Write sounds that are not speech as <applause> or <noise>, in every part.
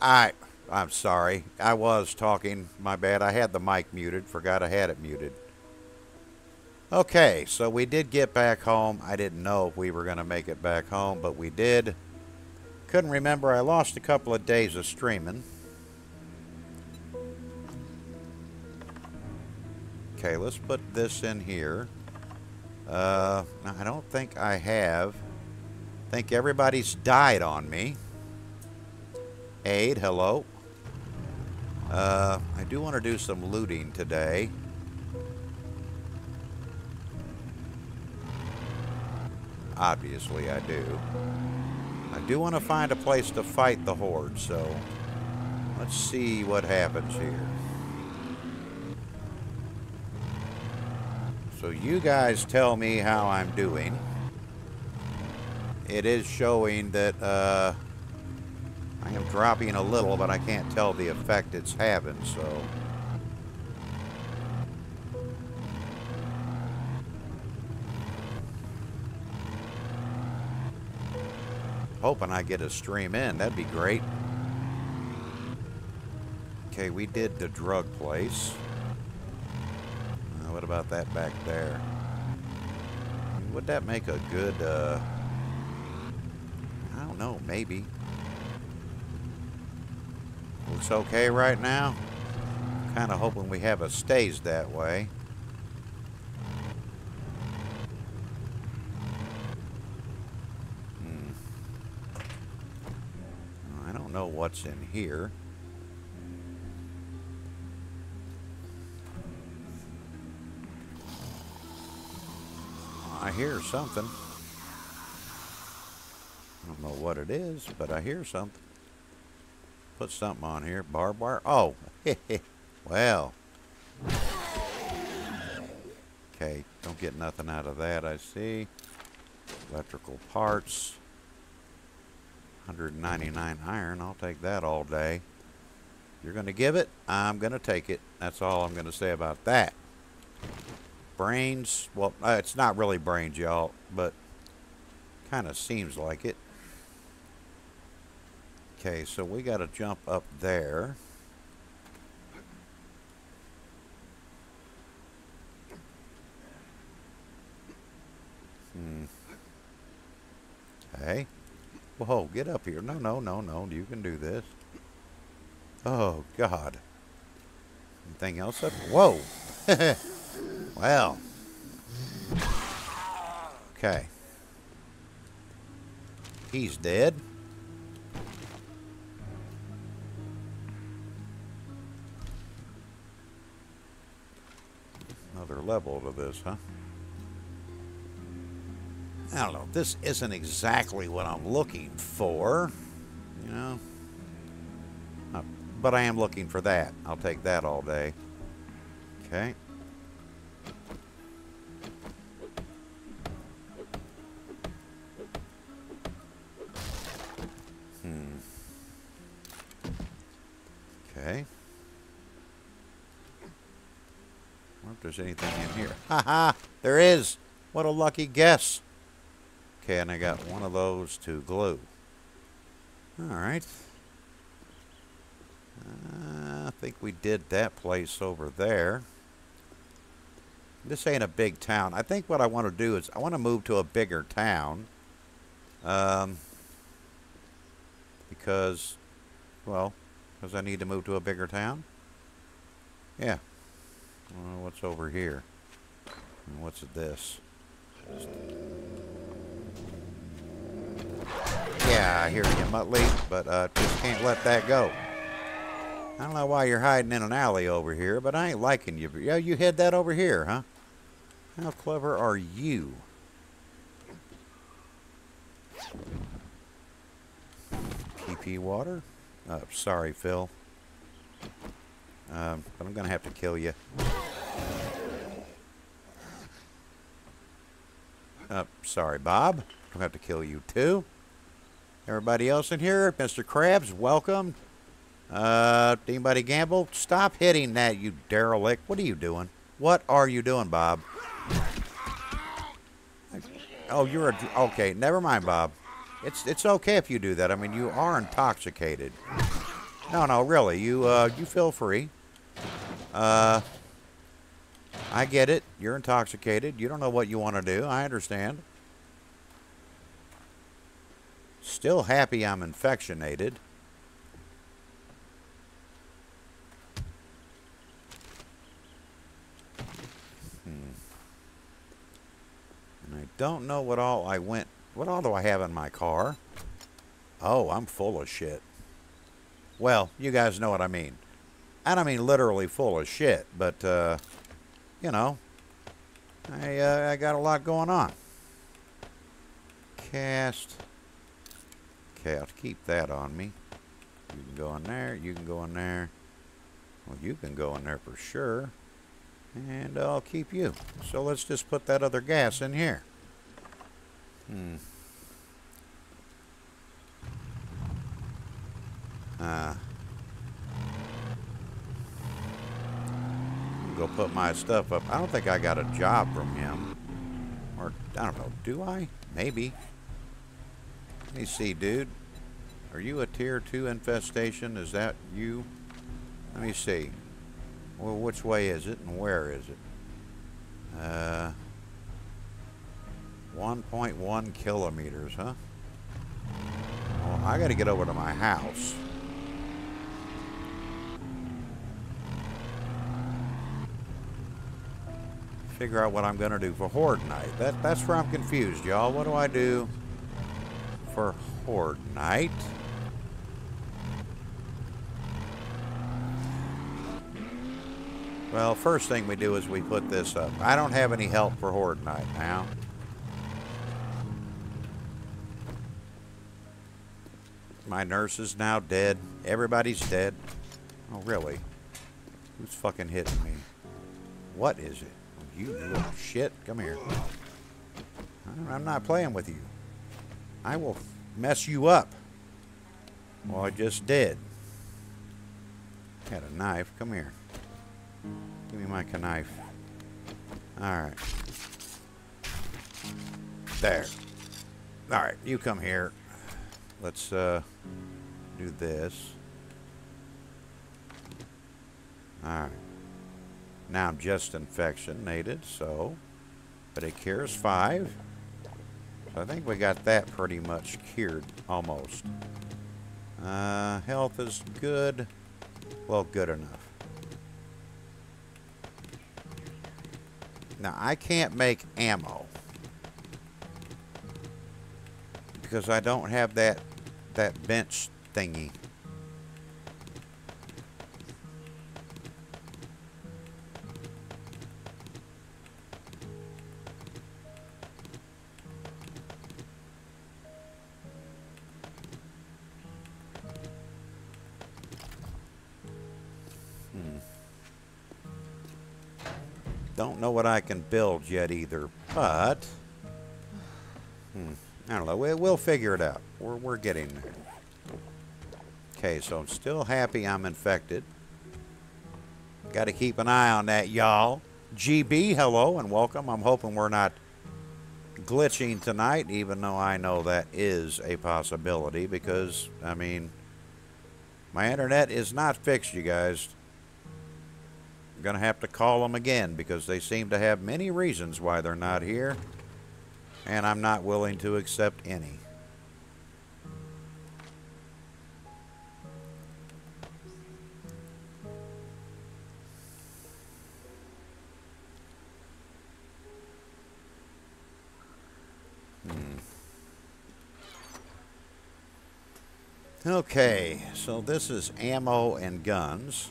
I, I'm sorry. I was talking. My bad. I had the mic muted. Forgot I had it muted. Okay, so we did get back home. I didn't know if we were going to make it back home, but we did. Couldn't remember. I lost a couple of days of streaming. Okay, let's put this in here. Uh, I don't think I have. I think everybody's died on me. Aid, hello. Uh, I do want to do some looting today. Obviously, I do. I do want to find a place to fight the Horde, so let's see what happens here. So you guys tell me how I'm doing. It is showing that uh, dropping a little, but I can't tell the effect it's having, so... Hoping I get a stream in. That'd be great. Okay, we did the drug place. What about that back there? Would that make a good, uh... I don't know, maybe. Looks okay right now. Kind of hoping we have a stays that way. Hmm. I don't know what's in here. I hear something. I don't know what it is, but I hear something. Put something on here. Barbed wire. Oh, <laughs> well. Okay, don't get nothing out of that, I see. Electrical parts. 199 iron. I'll take that all day. You're going to give it, I'm going to take it. That's all I'm going to say about that. Brains, well, uh, it's not really brains, y'all, but kind of seems like it. Okay, so we got to jump up there. Hmm. Okay. Whoa, get up here. No, no, no, no. You can do this. Oh, God. Anything else up? Whoa. <laughs> well. Okay. He's dead. Level to this, huh? I don't know, this isn't exactly what I'm looking for, you know. But I am looking for that. I'll take that all day. Okay. Ha <laughs> ha! There is! What a lucky guess! Okay, and I got one of those to glue. Alright. Uh, I think we did that place over there. This ain't a big town. I think what I want to do is I want to move to a bigger town. Um, because, well, because I need to move to a bigger town. Yeah. What's over here? What's this? Yeah, I hear you, Muttley, but uh, just can't let that go. I don't know why you're hiding in an alley over here, but I ain't liking you. Yeah, you hid that over here, huh? How clever are you? PP water? Uh, sorry, Phil. Um, but I'm going to have to kill you. Uh, sorry, Bob. I'll have to kill you too. Everybody else in here, Mr. Krabs, welcome. Uh, anybody gamble? Stop hitting that, you derelict. What are you doing? What are you doing, Bob? Oh, you're a... Okay, never mind, Bob. It's, it's okay if you do that. I mean, you are intoxicated. No, no, really. You uh, you feel free. Uh, I get it. You're intoxicated. You don't know what you want to do. I understand. Still happy I'm infectionated. Hmm. And I don't know what all I went... What all do I have in my car? Oh, I'm full of shit. Well, you guys know what I mean. And I don't mean literally full of shit, but, uh, you know, I, uh, I got a lot going on. Cast. Okay, I'll keep that on me. You can go in there. You can go in there. Well, you can go in there for sure. And I'll keep you. So let's just put that other gas in here. Hmm. Uh, go put my stuff up. I don't think I got a job from him. Or, I don't know, do I? Maybe. Let me see, dude. Are you a tier 2 infestation? Is that you? Let me see. Well, which way is it and where is it? Uh, 1.1 kilometers, huh? Well, I got to get over to my house. Figure out what I'm going to do for Horde Night. That, that's where I'm confused, y'all. What do I do for Horde Night? Well, first thing we do is we put this up. I don't have any help for Horde Night now. My nurse is now dead. Everybody's dead. Oh, really? Who's fucking hitting me? What is it? You little shit. Come here. I'm not playing with you. I will mess you up. Well, I just did. Had a knife. Come here. Give me my knife. Alright. There. Alright, you come here. Let's uh, do this. Alright. Now I'm just infectionated, so... But it cures 5. So I think we got that pretty much cured, almost. Uh, health is good. Well, good enough. Now, I can't make ammo. Because I don't have that, that bench thingy. Know what I can build yet either, but... Hmm, I don't know. We'll figure it out. We're, we're getting there. Okay, so I'm still happy I'm infected. Got to keep an eye on that, y'all. GB, hello and welcome. I'm hoping we're not glitching tonight, even though I know that is a possibility because, I mean, my internet is not fixed, you guys going to have to call them again because they seem to have many reasons why they're not here, and I'm not willing to accept any. Hmm. Okay, so this is ammo and guns.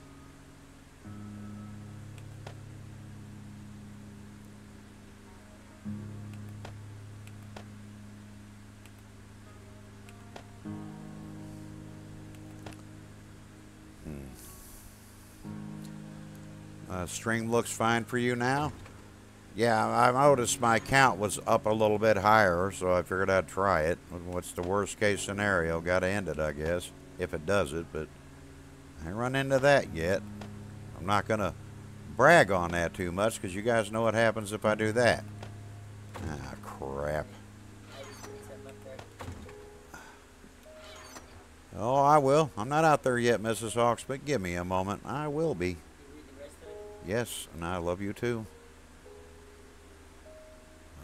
Uh, stream looks fine for you now? Yeah, I noticed my count was up a little bit higher, so I figured I'd try it. What's the worst case scenario? Got to end it, I guess if it does it, but I ain't run into that yet. I'm not going to brag on that too much because you guys know what happens if I do that. Ah, crap. Oh, I will. I'm not out there yet, Mrs. Hawks, but give me a moment. I will be. Yes, and I love you too.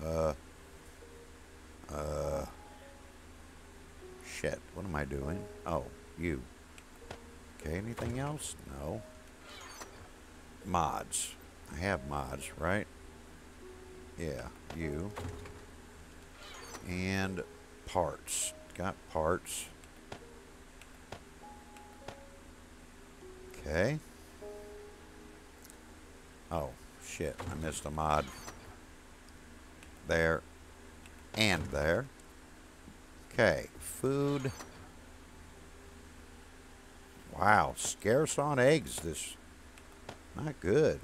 Uh. Uh. Shit, what am I doing? Oh, you. Okay, anything else? No. Mods. I have mods, right? Yeah, you. And parts. Got parts. Okay. Oh, shit. I missed a mod. There. And there. Okay. Food. Wow. Scarce on eggs. This. Not good.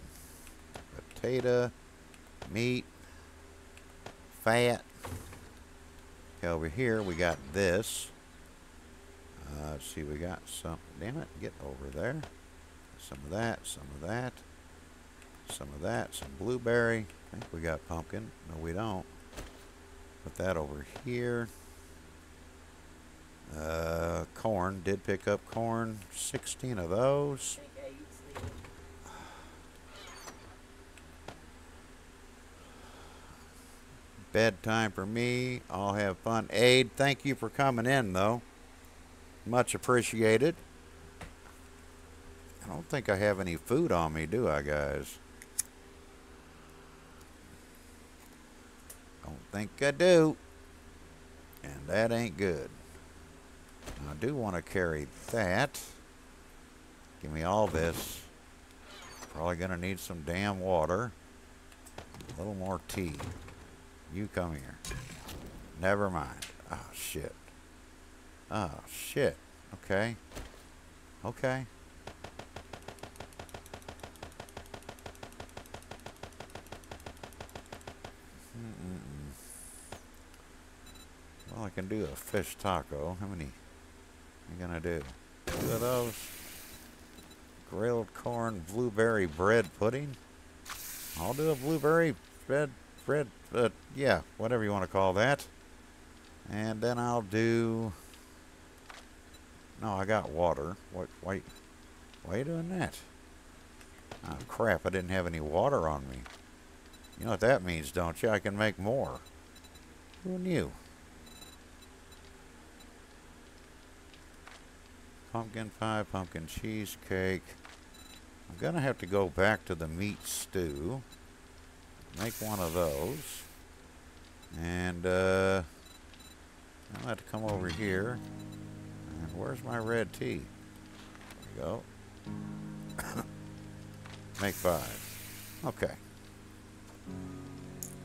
Potato. Meat. Fat. Okay, over here we got this. Uh, let's see, we got some. Damn it. Get over there. Some of that. Some of that some of that, some blueberry. I think we got pumpkin. No, we don't. Put that over here. Uh, corn. Did pick up corn. 16 of those. Bedtime for me. I'll have fun. Aid, thank you for coming in, though. Much appreciated. I don't think I have any food on me, do I, guys? Think I do. And that ain't good. I do want to carry that. Give me all this. Probably going to need some damn water. A little more tea. You come here. Never mind. Oh, shit. Oh, shit. Okay. Okay. Well, I can do a fish taco. How many am I gonna do? Two of those. Grilled corn blueberry bread pudding. I'll do a blueberry bread, bread, uh, yeah, whatever you want to call that. And then I'll do, no, I got water. What, why, why are you doing that? Oh, crap, I didn't have any water on me. You know what that means, don't you? I can make more. Who knew? Pumpkin pie, pumpkin cheesecake. I'm going to have to go back to the meat stew. Make one of those. And uh, I'll have to come over here. And where's my red tea? There we go. <coughs> Make five. Okay.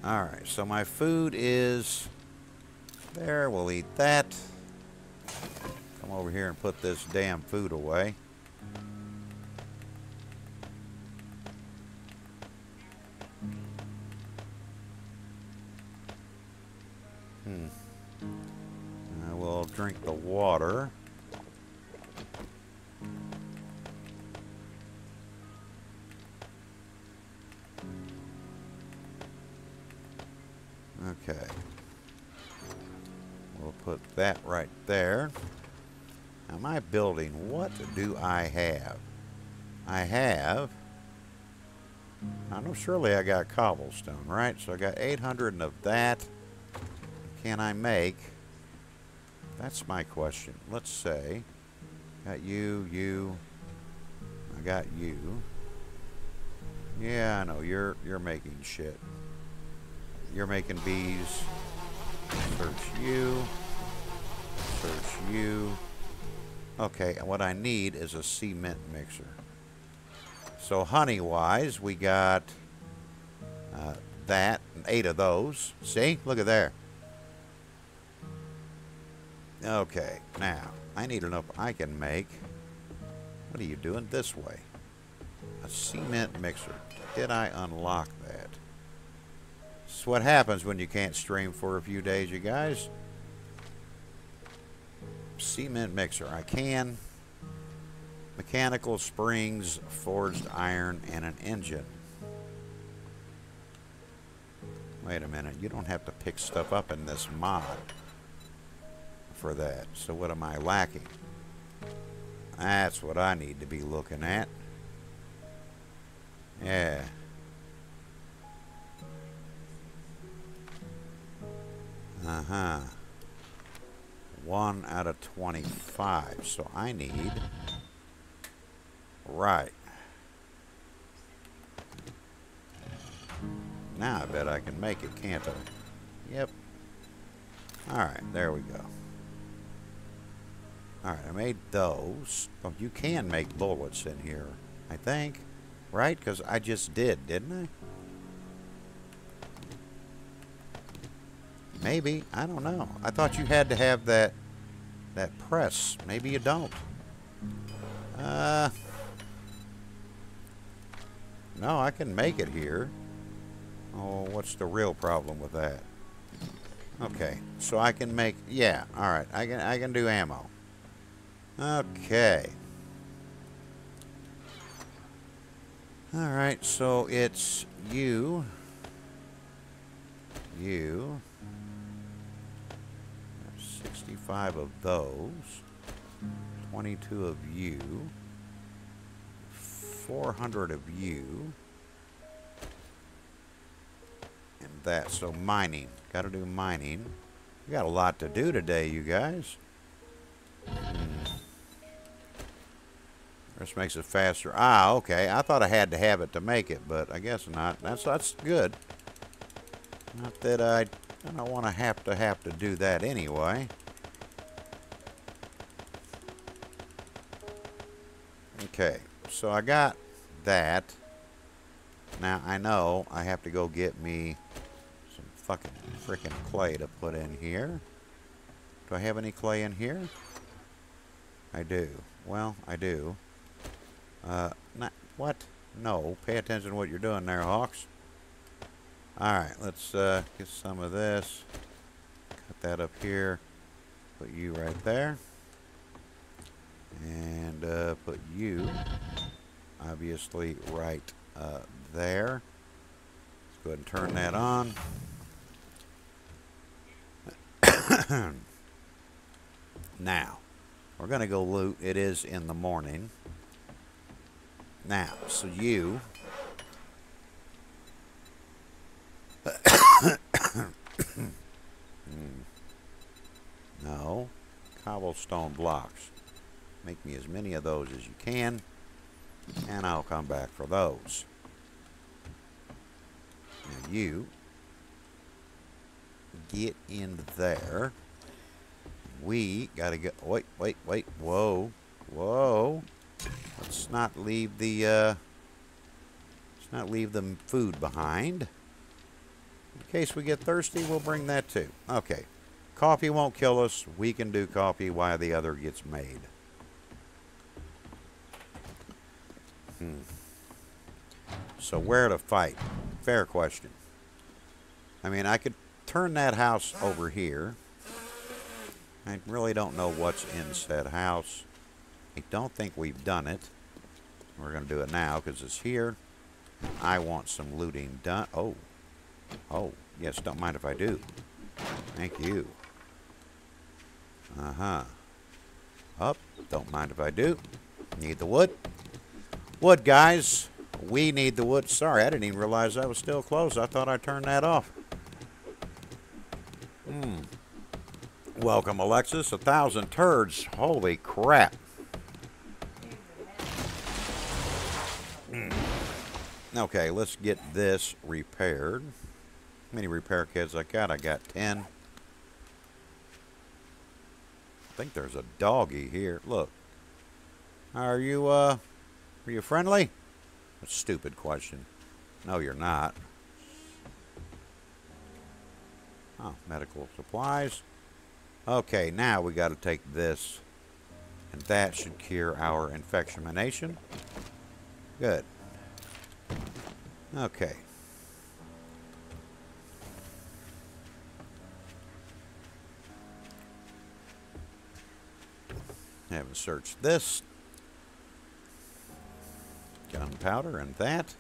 Alright, so my food is there. We'll eat that. Come over here and put this damn food away. Hmm. I will drink the water. Okay. We'll put that right there. Now my building, what do I have? I have, I know surely I got cobblestone, right? So I got 800 of that. Can I make, that's my question. Let's say, got you, you, I got you. Yeah, I know, you're, you're making shit. You're making bees. Search you. Search you. Okay, and what I need is a cement mixer. So honey-wise, we got uh, that, eight of those. See? Look at there. Okay, now, I need enough I can make. What are you doing this way? A cement mixer. Did I unlock that? Is what happens when you can't stream for a few days, you guys cement mixer. I can. Mechanical springs, forged iron, and an engine. Wait a minute, you don't have to pick stuff up in this mod for that. So what am I lacking? That's what I need to be looking at. Yeah. Uh-huh. 1 out of 25. So I need... Right. Now I bet I can make it, can't I? Yep. Alright, there we go. Alright, I made those. Oh, you can make bullets in here, I think. Right? Because I just did, didn't I? Maybe. I don't know. I thought you had to have that that press. Maybe you don't. Uh, no, I can make it here. Oh, what's the real problem with that? Okay, so I can make, yeah, all right, I can, I can do ammo. Okay. All right, so it's you, you, 65 of those, 22 of you, 400 of you, and that. So mining. Got to do mining. We got a lot to do today, you guys. This makes it faster. Ah, okay. I thought I had to have it to make it, but I guess not. That's that's good. Not that I, I don't want to have to have to do that anyway. Okay, so I got that. Now I know I have to go get me some fucking freaking clay to put in here. Do I have any clay in here? I do. Well, I do. Uh, not, what? No. Pay attention to what you're doing there, Hawks. Alright, let's uh, get some of this. Cut that up here. Put you right there and uh, put you obviously right uh, there. Let's go ahead and turn that on. <coughs> now, we're going to go loot. It is in the morning. Now, so you... <coughs> <coughs> no. Cobblestone blocks. Make me as many of those as you can, and I'll come back for those. Now you get in there. We gotta go. Wait, wait, wait. Whoa, whoa. Let's not leave the. Uh, let's not leave the food behind. In case we get thirsty, we'll bring that too. Okay. Coffee won't kill us. We can do coffee while the other gets made. Hmm. So where to fight? Fair question. I mean, I could turn that house over here. I really don't know what's in said house. I don't think we've done it. We're going to do it now because it's here. I want some looting done. Oh. Oh. Yes, don't mind if I do. Thank you. Uh-huh. Up. Don't mind if I do. Need the wood. Wood, guys. We need the wood. Sorry, I didn't even realize that was still closed. I thought I turned that off. Hmm. Welcome, Alexis. A thousand turds. Holy crap. Hmm. Okay, let's get this repaired. How many repair kits I got? I got 10. I think there's a doggy here. Look. Are you, uh... Are you friendly? A stupid question. No, you're not. Oh, medical supplies. Okay, now we got to take this. And that should cure our infectionation. Good. Okay. Haven't searched this. Gunpowder and that.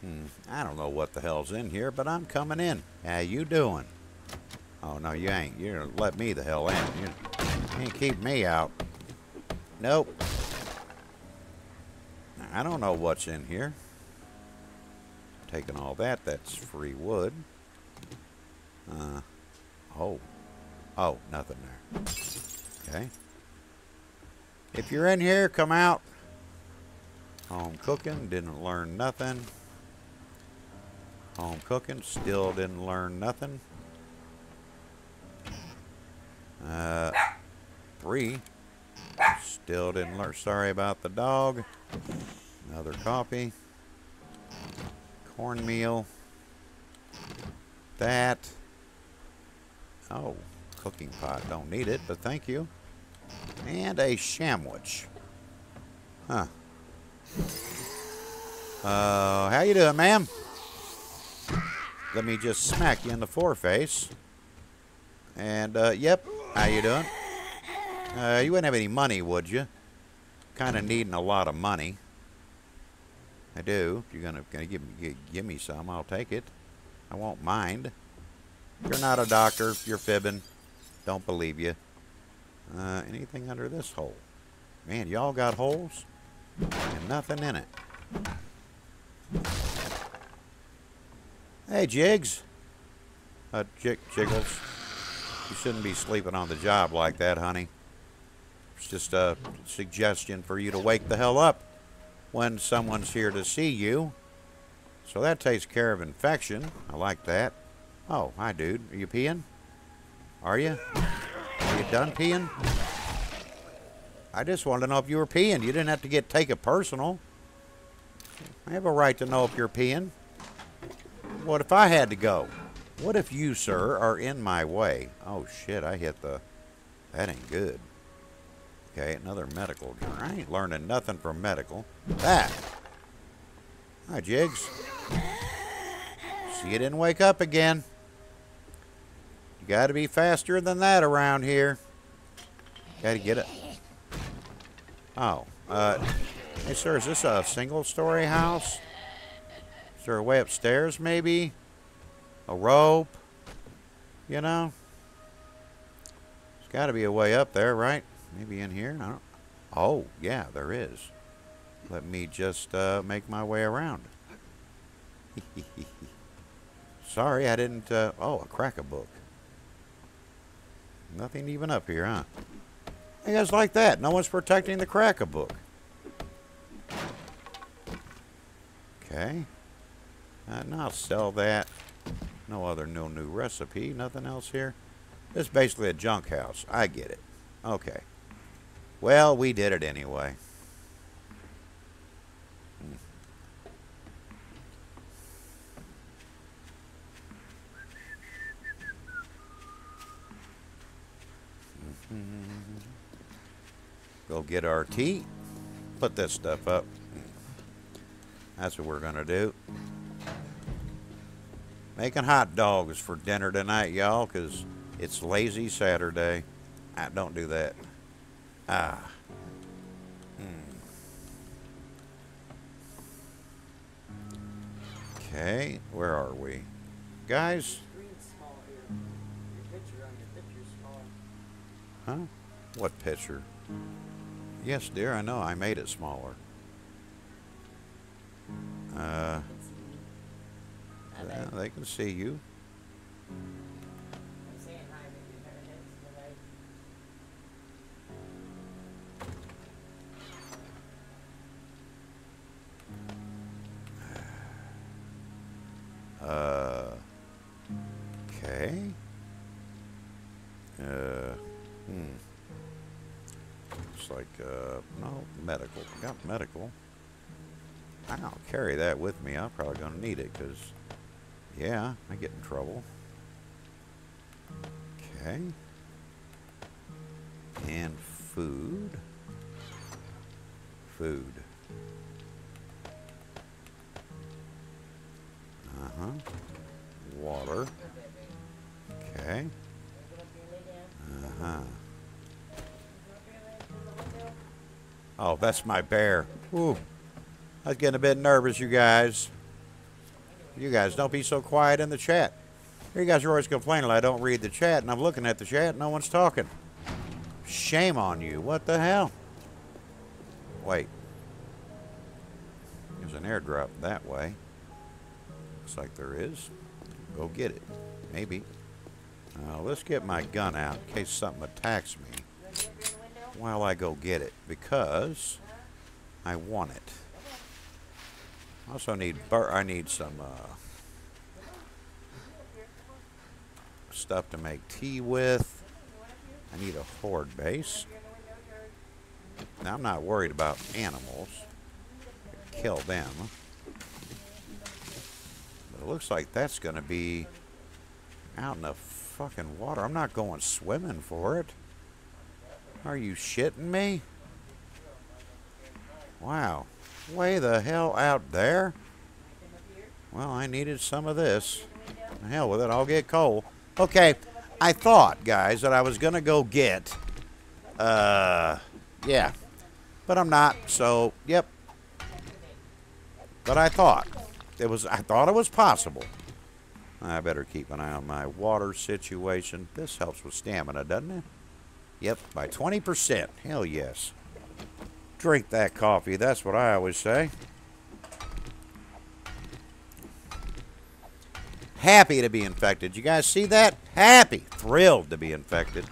Hmm, I don't know what the hell's in here, but I'm coming in. How you doing? Oh, no, you ain't. You're let me the hell in. You can't keep me out. Nope. I don't know what's in here. Taking all that, that's free wood. Uh, oh. Oh, nothing there. Okay. If you're in here, come out. Home cooking, didn't learn nothing. Home cooking, still didn't learn nothing. Uh, three, still didn't learn. Sorry about the dog. Another coffee. Cornmeal. That. Oh, cooking pot. Don't need it, but thank you. And a sandwich. Huh. Uh, how you doing, ma'am? Let me just smack you in the foreface. And, uh, yep. How you doing? Uh, you wouldn't have any money, would you? Kind of needing a lot of money. I do. If you're gonna, gonna give, me, give me some, I'll take it. I won't mind. You're not a doctor. You're fibbing. Don't believe you. Uh, anything under this hole? Man, y'all got holes? And nothing in it. Hey, Jigs. Uh, Jig Jiggles. You shouldn't be sleeping on the job like that, honey. It's just a suggestion for you to wake the hell up when someone's here to see you. So that takes care of infection. I like that. Oh, hi, dude. Are you peeing? Are you? Are you done peeing? I just wanted to know if you were peeing. You didn't have to get take it personal. I have a right to know if you're peeing. What if I had to go? What if you, sir, are in my way? Oh, shit, I hit the... That ain't good. Okay, another medical. I ain't learning nothing from medical. That. Hi, Jigs. See, you didn't wake up again. You got to be faster than that around here. Got to get it. Oh, uh, hey, sir, is this a single-story house? Is there a way upstairs, maybe? A rope? You know? There's got to be a way up there, right? Maybe in here? I don't... Oh, yeah, there is. Let me just uh, make my way around. <laughs> Sorry, I didn't... Uh, oh, a crack-a-book. Nothing even up here, huh? Hey, guys like that. No one's protecting the crack-a-book. Okay. Uh, and I'll sell that. No other no new recipe. Nothing else here. This is basically a junk house. I get it. Okay. Well, we did it anyway. Go get our tea. Put this stuff up. That's what we're going to do. Making hot dogs for dinner tonight, y'all, because it's lazy Saturday. I don't do that. Ah. Okay, where are we? Guys? Huh? What picture? Yes, dear, I know. I made it smaller. Uh, they can see you. With me. I'm probably going to need it because, yeah, I get in trouble. Okay. And food. Food. Uh-huh. Water. Okay. Uh-huh. Oh, that's my bear. Ooh. I was getting a bit nervous, you guys. You guys, don't be so quiet in the chat. You guys are always complaining I don't read the chat, and I'm looking at the chat, no one's talking. Shame on you. What the hell? Wait. There's an airdrop that way. Looks like there is. Go get it. Maybe. Uh, let's get my gun out in case something attacks me while I go get it because I want it. I also need bur I need some uh, stuff to make tea with. I need a horde base. Now I'm not worried about animals. Kill them. But it looks like that's going to be out in the fucking water. I'm not going swimming for it. Are you shitting me? Wow. Way the hell out there? Well, I needed some of this. Hell with it. I'll get coal. Okay. I thought, guys, that I was going to go get... Uh... Yeah. But I'm not. So, yep. But I thought. It was. I thought it was possible. I better keep an eye on my water situation. This helps with stamina, doesn't it? Yep, by 20%. Hell yes. Drink that coffee, that's what I always say. Happy to be infected. You guys see that? Happy. Thrilled to be infected.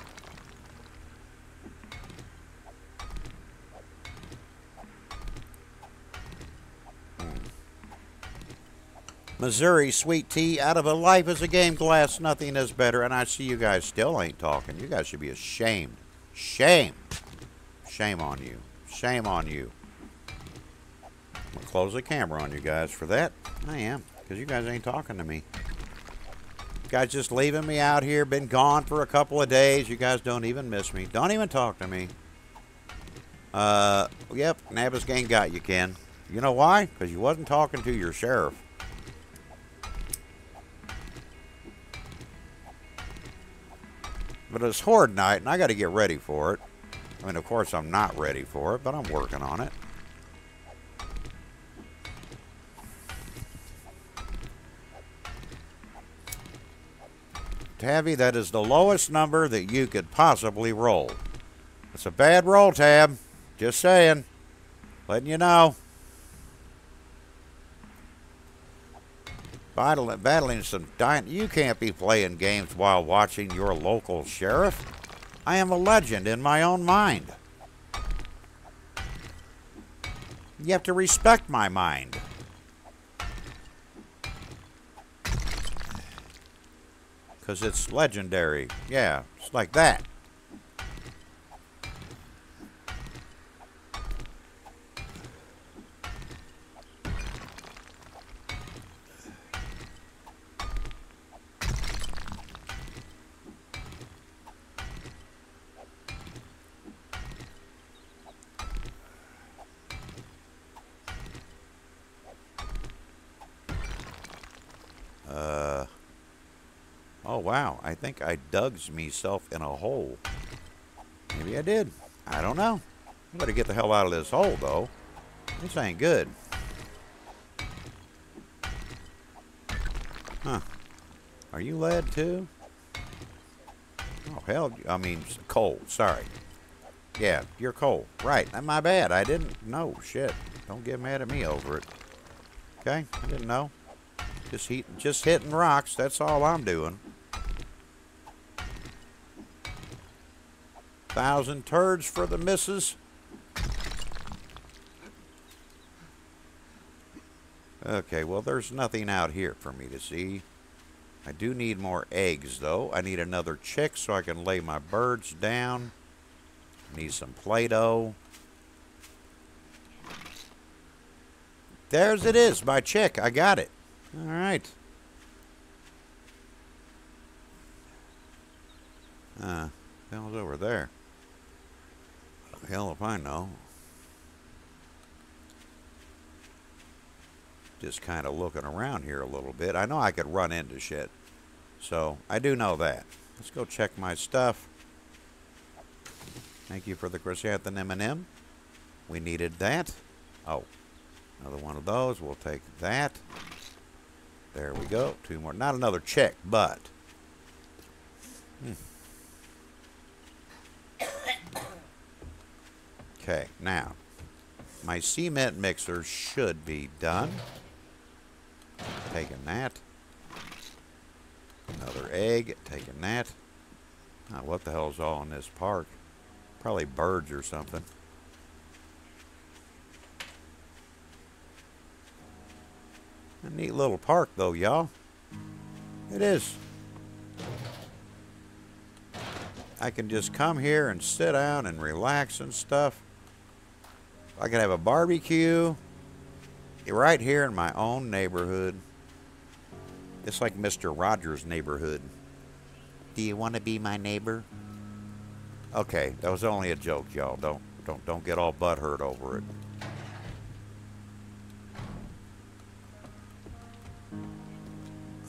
Hmm. Missouri sweet tea out of a life as a game glass. Nothing is better. And I see you guys still ain't talking. You guys should be ashamed. Shame. Shame on you. Shame on you. I'm going to close the camera on you guys for that. I am. Because you guys ain't talking to me. You guys just leaving me out here. Been gone for a couple of days. You guys don't even miss me. Don't even talk to me. Uh, yep. Nabbisgang got you, Ken. You know why? Because you wasn't talking to your sheriff. But it's Horde Night, and I got to get ready for it. I mean, of course, I'm not ready for it, but I'm working on it. Tabby, that is the lowest number that you could possibly roll. It's a bad roll, Tab. Just saying. Letting you know. battling, battling some. You can't be playing games while watching your local sheriff. I am a legend in my own mind. You have to respect my mind. Because it's legendary. Yeah, it's like that. wow, I think I dug myself in a hole. Maybe I did. I don't know. I better get the hell out of this hole, though. This ain't good. Huh. Are you lead, too? Oh, hell, I mean, coal. Sorry. Yeah, you're coal. Right. My bad. I didn't know. Shit. Don't get mad at me over it. Okay? I didn't know. Just, heat, just hitting rocks. That's all I'm doing. Thousand turds for the missus. Okay, well, there's nothing out here for me to see. I do need more eggs, though. I need another chick so I can lay my birds down. Need some Play-Doh. There's it is, my chick. I got it. All right. Ah, Uh, was over there? Hell if I know. Just kind of looking around here a little bit. I know I could run into shit. So, I do know that. Let's go check my stuff. Thank you for the chrysanthemum M&M. We needed that. Oh. Another one of those. We'll take that. There we go. Two more. Not another check, but. Okay, now. My cement mixer should be done. Taking that. Another egg. Taking that. Now, what the hell's all in this park? Probably birds or something. A neat little park, though, y'all. It is. I can just come here and sit down and relax and stuff. I can have a barbecue right here in my own neighborhood. It's like Mr. Rogers' neighborhood. Do you want to be my neighbor? Okay, that was only a joke, y'all. Don't don't don't get all butthurt over it.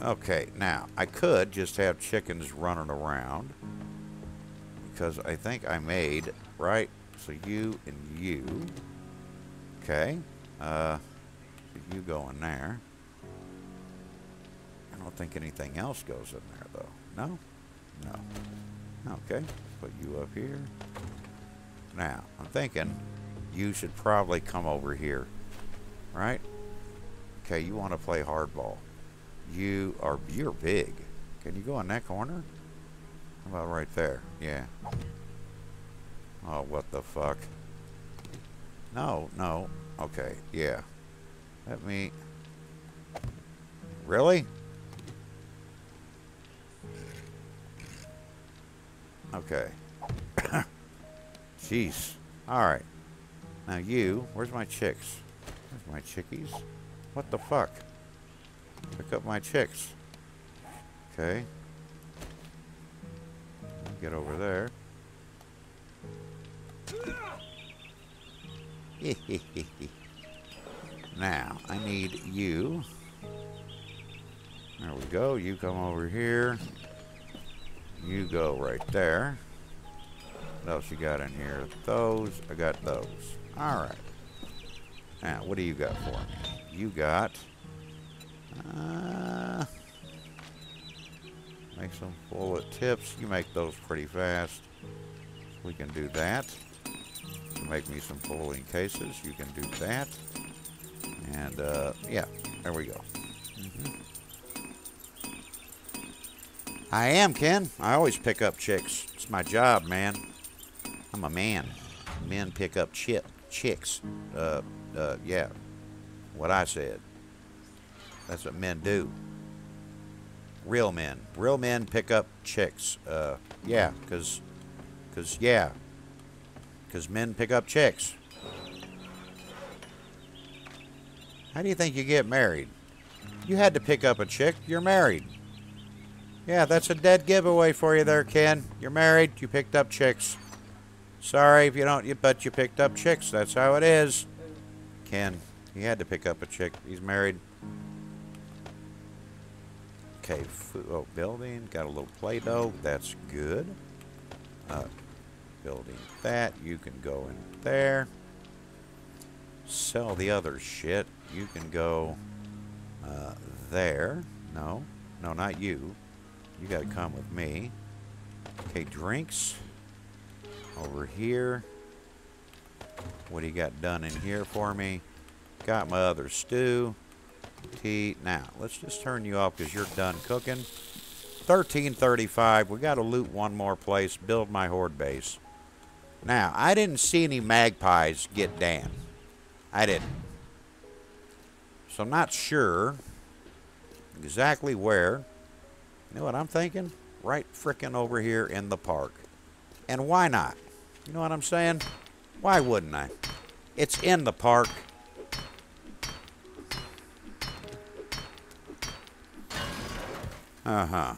Okay, now I could just have chickens running around because I think I made right. So you and you. Okay. Uh, you go in there. I don't think anything else goes in there though. No. No. Okay. Put you up here. Now I'm thinking you should probably come over here. Right? Okay. You want to play hardball. You are, you're big. Can you go in that corner? How about right there? Yeah. Oh, what the fuck? No, no. Okay, yeah. Let me... Really? Okay. <coughs> Jeez. Alright. Now you, where's my chicks? Where's my chickies? What the fuck? Pick up my chicks. Okay. Get over there. <laughs> now, I need you. There we go. You come over here. You go right there. What else you got in here? Those. I got those. Alright. Now, what do you got for me? You got... Uh, make some bullet tips. You make those pretty fast. We can do that. Make me some pulling cases. You can do that. And, uh, yeah, there we go. Mm -hmm. I am, Ken. I always pick up chicks. It's my job, man. I'm a man. Men pick up chip chicks. Uh, uh, yeah. What I said. That's what men do. Real men. Real men pick up chicks. Uh, yeah, because, cause, yeah, because men pick up chicks. How do you think you get married? You had to pick up a chick. You're married. Yeah, that's a dead giveaway for you there, Ken. You're married. You picked up chicks. Sorry if you don't, but you picked up chicks. That's how it is. Ken, he had to pick up a chick. He's married. Okay, oh, building, got a little Play-Doh, that's good. Uh, building that, you can go in there. Sell the other shit, you can go uh, there. No, no, not you. You gotta come with me. Okay, drinks. Over here. What do you got done in here for me? Got my other stew. Tea. Now, let's just turn you off because you're done cooking. 1335. We got to loot one more place, build my horde base. Now, I didn't see any magpies get Dan. I didn't. So I'm not sure exactly where. You know what I'm thinking? Right frickin' over here in the park. And why not? You know what I'm saying? Why wouldn't I? It's in the park. Uh-huh.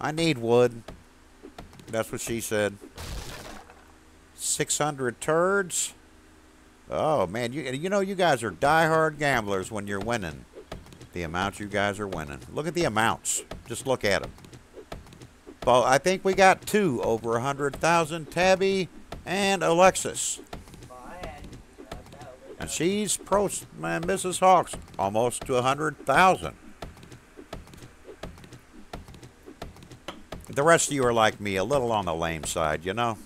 I need wood. That's what she said. 600 turds? Oh, man. You, you know, you guys are die-hard gamblers when you're winning. The amounts you guys are winning. Look at the amounts. Just look at them. Well, I think we got two over 100,000. Tabby and Alexis. And she's pro, uh, man, Mrs. Hawks, almost to a 100,000. The rest of you are like me, a little on the lame side, you know?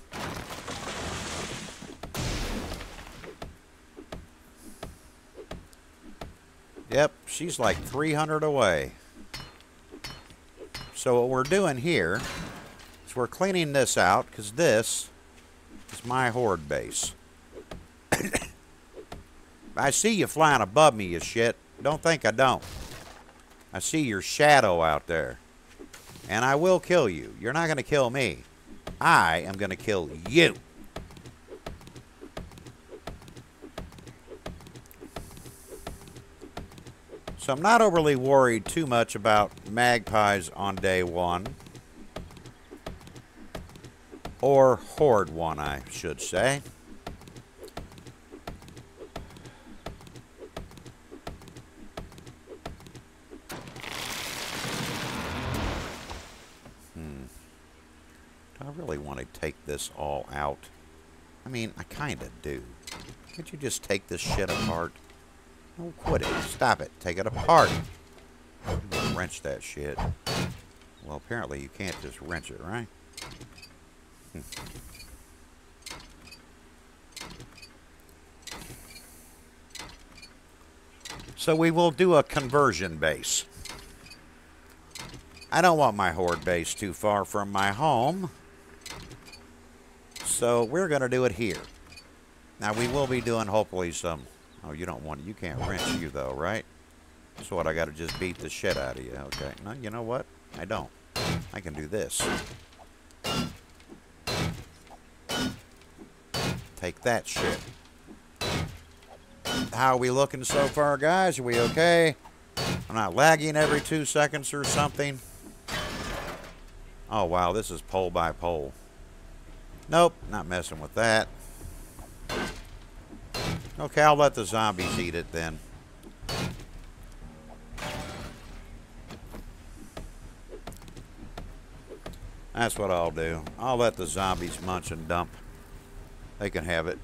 Yep, she's like 300 away. So what we're doing here is we're cleaning this out because this is my horde base. <coughs> I see you flying above me, you shit. Don't think I don't. I see your shadow out there. And I will kill you. You're not going to kill me. I am going to kill you. So I'm not overly worried too much about magpies on day one. Or horde one, I should say. Hmm. Do I really want to take this all out? I mean, I kind of do. Could you just take this shit apart? Oh, quit it. Stop it. Take it apart. Wrench that shit. Well, apparently you can't just wrench it, right? <laughs> So we will do a conversion base. I don't want my horde base too far from my home. So we're going to do it here. Now we will be doing hopefully some Oh, you don't want. You can't wrench you, though, right? So what, I got to just beat the shit out of you. Okay. No, you know what? I don't. I can do this. Take that shit. How are we looking so far, guys? Are we okay? I'm not lagging every two seconds or something. Oh, wow. This is pole by pole. Nope. Not messing with that. Okay, I'll let the zombies eat it then. That's what I'll do. I'll let the zombies munch and dump. They can have it.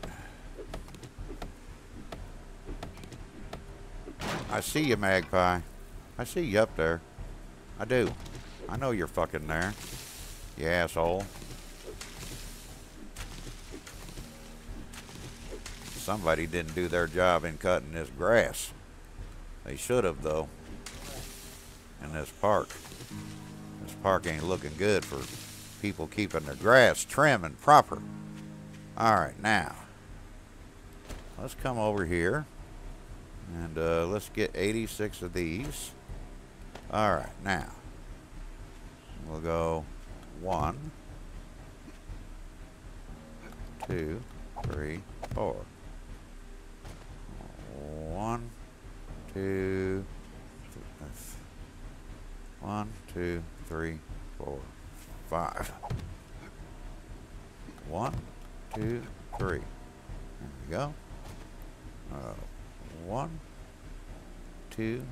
I see you, Magpie. I see you up there. I do. I know you're fucking there. You asshole. Somebody didn't do their job in cutting this grass. They should have, though, in this park. This park ain't looking good for people keeping their grass trim and proper. All right, now, let's come over here, and uh, let's get 86 of these. All right, now, we'll go one, two, three, four. One, two, one, two, three, four, five. One, two, three. There we go. Uh, one, two,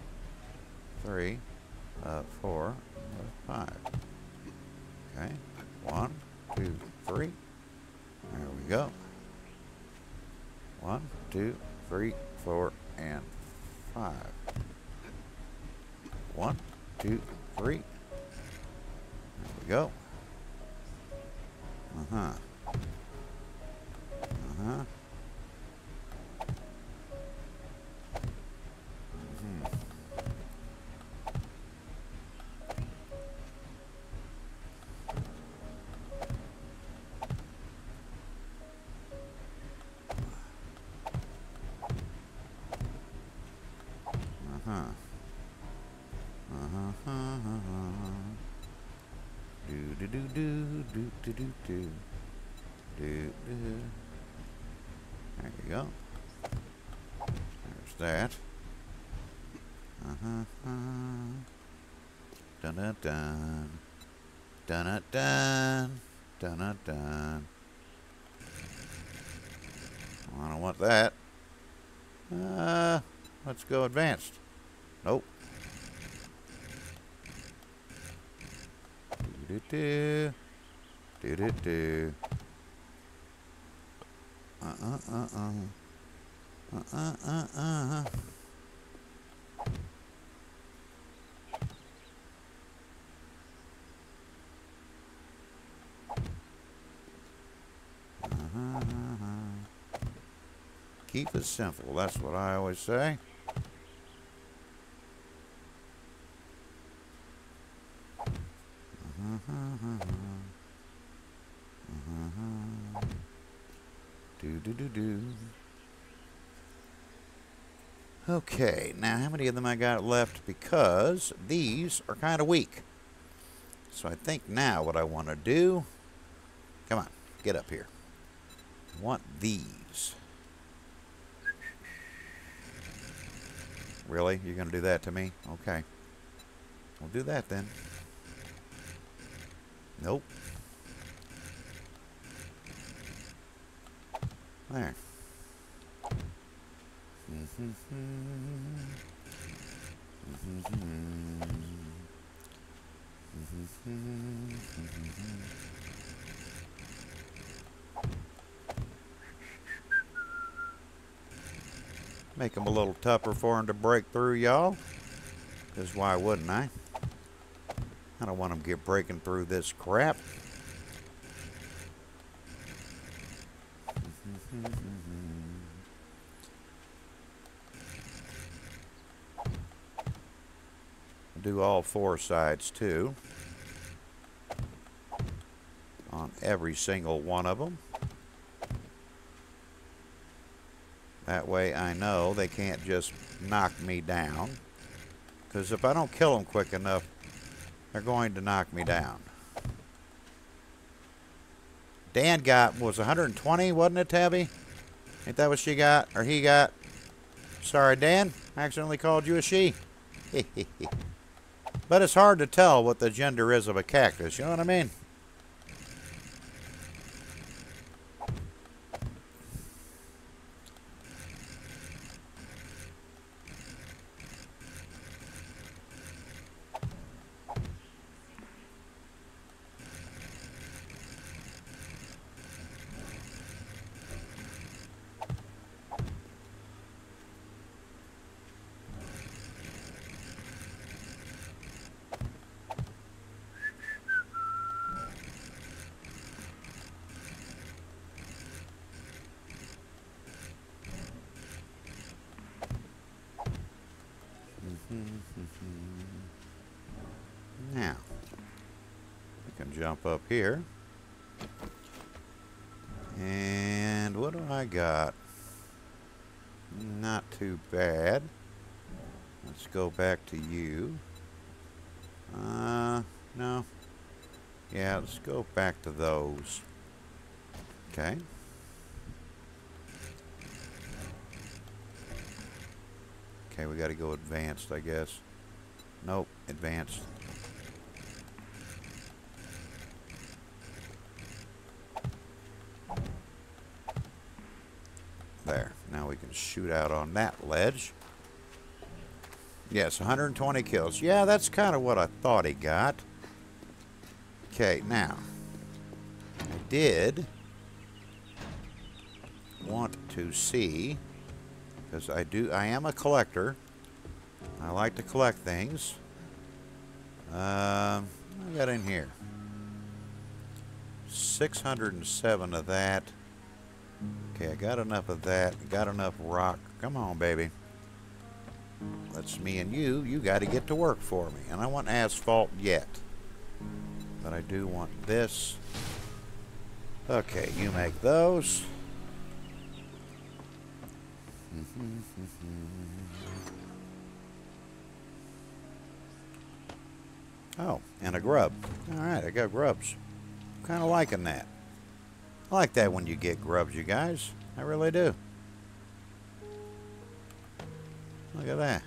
three, uh, four, uh, five. Okay. One, two, three. There we go. One, two, three, four, and five. One, two, three. There we go. Uh-huh. Uh-huh. Dun dun dun. Dun dun dun. I don't want that. Uh, let's go advanced. Nope. Do do do. Do do do. Uh uh uh uh. Uh, uh, uh, uh. Uh-huh, uh-huh. It simple. That's what I always say. Do do do do. Okay, now how many of them I got left? Because these are kind of weak. So I think now what I want to do, come on, get up here. I want these. Really? You're going to do that to me? Okay. We'll do that then. Nope. There. Mm-hmm. Mm-hmm. Mm-hmm. Make them a little tougher for them to break through, y'all. Because why wouldn't I? I don't want them to get breaking through this crap. <laughs> do all four sides too. On every single one of them. That way I know they can't just knock me down. Because if I don't kill them quick enough, they're going to knock me down. Dan got, was 120, wasn't it, Tabby? Ain't that what she got, or he got? Sorry, Dan. I accidentally called you a she. <laughs> but it's hard to tell what the gender is of a cactus, you know what I mean? Now, we can jump up here. And what do I got? Not too bad. Let's go back to you. Uh, no. Yeah, let's go back to those. Okay. Okay, we got to go advanced, I guess. Nope, advanced. There. Now we can shoot out on that ledge. Yes, 120 kills. Yeah, that's kind of what I thought he got. Okay, now. I did want to see because I do I am a collector I like to collect things um, I got in here 607 of that okay I got enough of that. Got enough rock. Come on baby. That's me and you. You got to get to work for me. And I want asphalt yet. But I do want this. Okay you make those. <laughs> Oh, and a grub. Alright, I got grubs. kind of liking that. I like that when you get grubs, you guys. I really do. Look at that.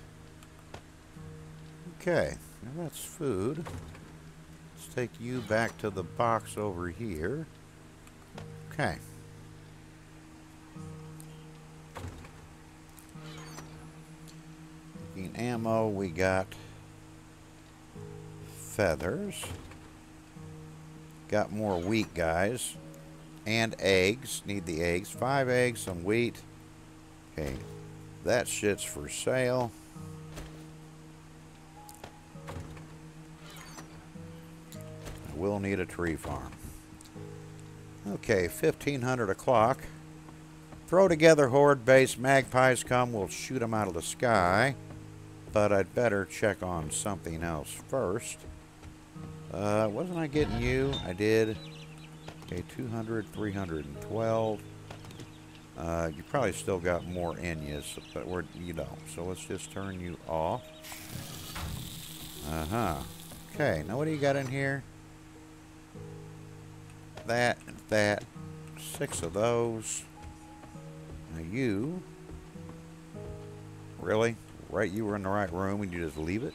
Okay, now that's food. Let's take you back to the box over here. Okay. ammo, we got feathers. Got more wheat, guys. And eggs. Need the eggs. Five eggs, some wheat. Okay, that shit's for sale. I will need a tree farm. Okay, 1500 o'clock. Throw together horde base. Magpies come. We'll shoot them out of the sky. But I'd better check on something else first. Uh, wasn't I getting you? I did. Okay, 200, 312. Uh, you probably still got more in you, but we're, you don't. So let's just turn you off. Uh-huh. Okay, now what do you got in here? That, that, six of those. Now you, really? Right, you were in the right room and you just leave it?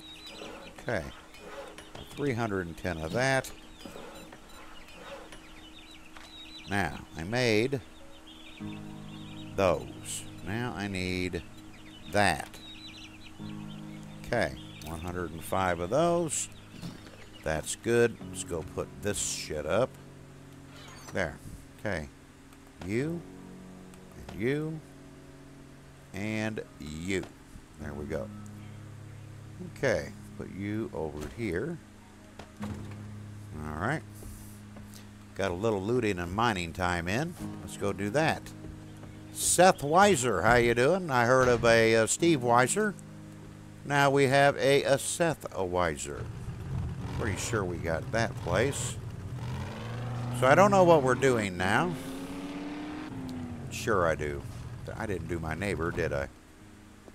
Okay. 310 of that. Now, I made those. Now I need that. Okay, 105 of those. That's good. Let's go put this shit up. There. Okay. You, and you, and you. There we go. Okay, put you over here. Alright. Got a little looting and mining time in. Let's go do that. Seth Weiser, how you doing? I heard of a uh, Steve Weiser. Now we have a, a Seth Weiser. Pretty sure we got that place. So I don't know what we're doing now. Sure I do. I didn't do my neighbor, did I?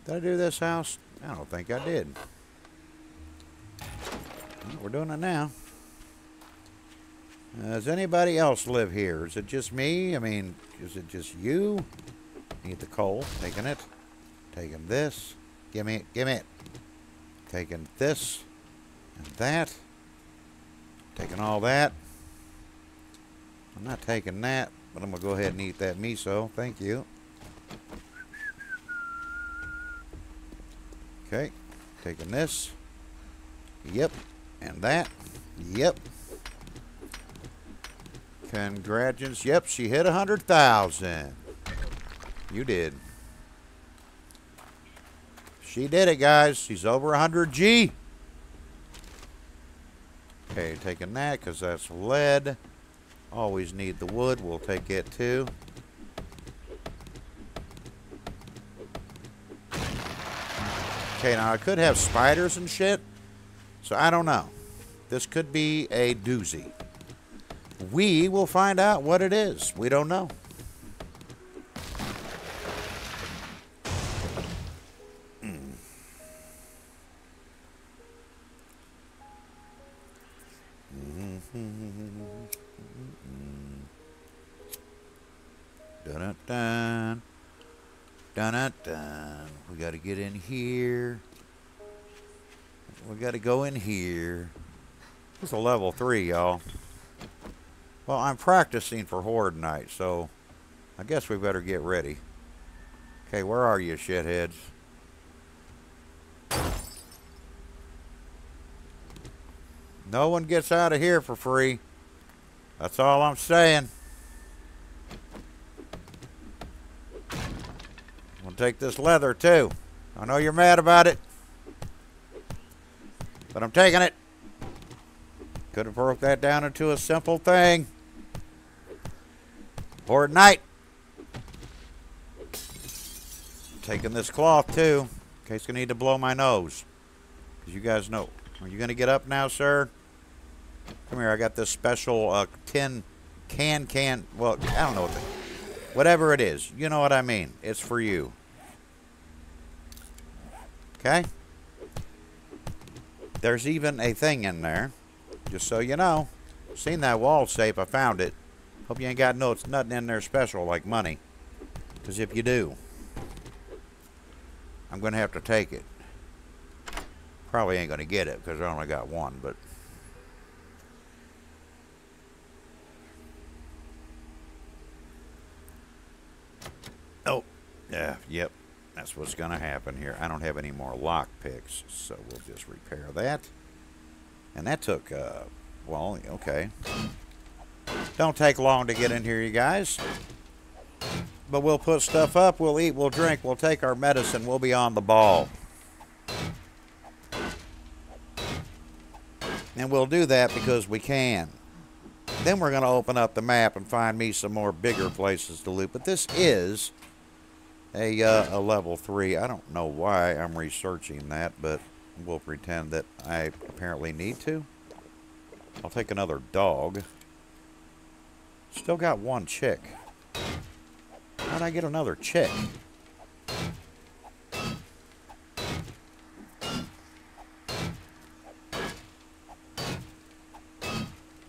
Did I do this house? I don't think I did. We're doing it now. Uh, does anybody else live here? Is it just me? I mean, is it just you? Need the coal. Taking it. Taking this. Give me it. Give me it. Taking this and that. Taking all that. I'm not taking that, but I'm going to go ahead and eat that miso. Thank you. Okay. Taking this. Yep. And that. Yep. Congratulations. Yep, she hit a 100,000. You did. She did it, guys. She's over 100G. Okay, taking that because that's lead. Always need the wood. We'll take it too. Okay, now I could have spiders and shit. So I don't know. This could be a doozy. We will find out what it is. We don't know. Dun dun dun dun. We got to get in here. We got to go in here. It's a level three, y'all. Well, I'm practicing for Horde Night, so I guess we better get ready. Okay, where are you, shitheads? No one gets out of here for free. That's all I'm saying. I'm going to take this leather, too. I know you're mad about it. But I'm taking it. Could have broke that down into a simple thing. Horde Night. Taking this cloth, too. In case I need to blow my nose. Because you guys know. Are you going to get up now, sir? Come here, I got this special uh, tin can can. Well, I don't know what the, whatever it is. You know what I mean. It's for you. Okay? There's even a thing in there, just so you know. Seen that wall safe, I found it. Hope you ain't got no, it's nothing in there special like money. Because if you do, I'm going to have to take it. Probably ain't going to get it because I only got one, but... Oh, yeah, yep. That's what's going to happen here. I don't have any more lock picks, so we'll just repair that. And that took, uh, well, okay. Don't take long to get in here, you guys. But we'll put stuff up, we'll eat, we'll drink, we'll take our medicine, we'll be on the ball. And we'll do that because we can. Then we're going to open up the map and find me some more bigger places to loot. But this is a, uh, a level 3. I don't know why I'm researching that, but we'll pretend that I apparently need to. I'll take another dog. Still got one chick. How'd I get another chick?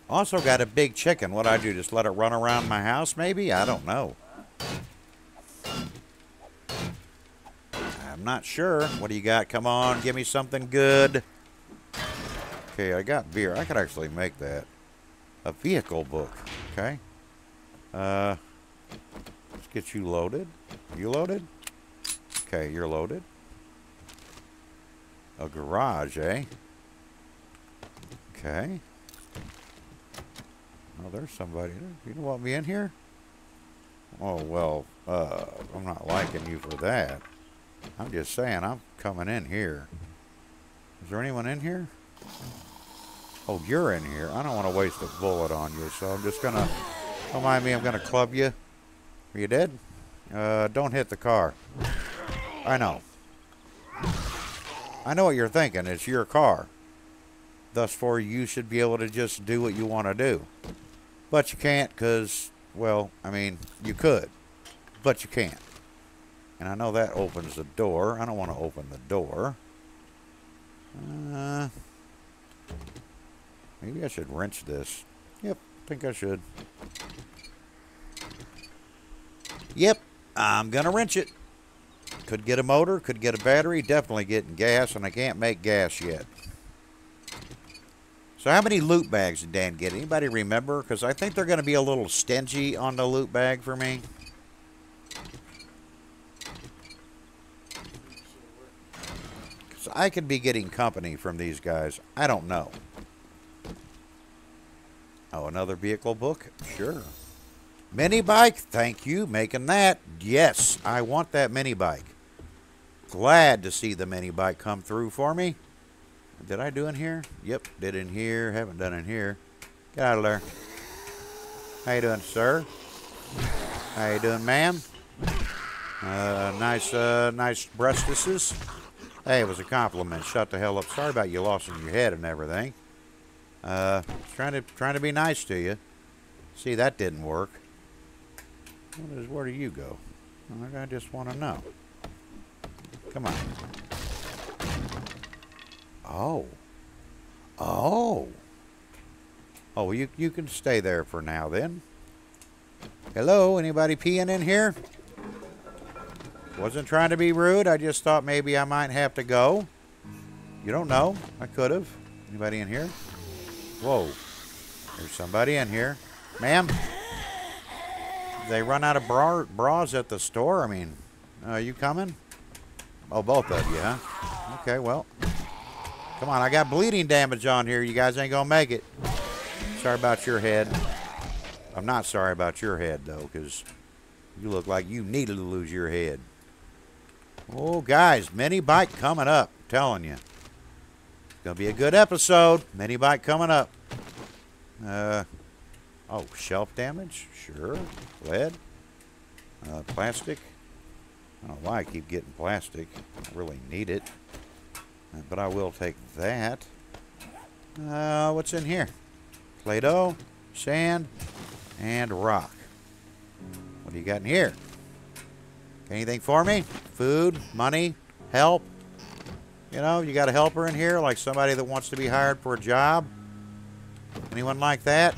Also got a big chicken. What I do, just let it run around my house maybe? I don't know. I'm not sure. What do you got? Come on, give me something good. Okay, I got beer. I could actually make that. A vehicle book. Okay. Uh, let's get you loaded. You loaded? Okay, you're loaded. A garage, eh? Okay. Oh, there's somebody. You don't want me in here? Oh, well, uh, I'm not liking you for that. I'm just saying, I'm coming in here. Is there anyone in here? Oh, you're in here. I don't want to waste a bullet on you, so I'm just going to... Don't mind me, I'm going to club you. Are you dead? Uh, don't hit the car. I know. I know what you're thinking. It's your car. Thus, for you should be able to just do what you want to do. But you can't because, well, I mean, you could, but you can't. And I know that opens the door. I don't want to open the door. Uh, maybe I should wrench this. Yep, I think I should. Yep, I'm going to wrench it. Could get a motor, could get a battery, definitely getting gas, and I can't make gas yet. So how many loot bags did Dan get? Anybody remember? Because I think they're going to be a little stingy on the loot bag for me. So I could be getting company from these guys. I don't know. Oh, another vehicle book? Sure. Mini bike? Thank you. Making that. Yes, I want that mini bike. Glad to see the mini bike come through for me. Did I do in here? Yep, did in here. Haven't done in here. Get out of there. How you doing, sir? How you doing, ma'am? Uh, nice, uh, nice breastises. Hey, it was a compliment. Shut the hell up. Sorry about you losing your head and everything. Uh, trying to trying to be nice to you. See, that didn't work. Where do you go? I just want to know. Come on. Oh. Oh. Oh, you, you can stay there for now then. Hello, anybody peeing in here? Wasn't trying to be rude. I just thought maybe I might have to go. You don't know. I could have. Anybody in here? Whoa. There's somebody in here. Ma'am? They run out of bra bras at the store? I mean, are you coming? Oh, both of you, huh? Okay, well, Come on, I got bleeding damage on here. You guys ain't to make it. Sorry about your head. I'm not sorry about your head, though, because you look like you needed to lose your head. Oh, guys, mini bike coming up. I'm telling you. It's to be a good episode. Mini bike coming up. Uh, oh, shelf damage? Sure. Lead? Uh, plastic? I don't know why I keep getting plastic. I don't really need it. But I will take that. Uh, what's in here? Play-Doh, sand, and rock. What do you got in here? Anything for me? Food, money, help? You know, you got a helper in here, like somebody that wants to be hired for a job? Anyone like that?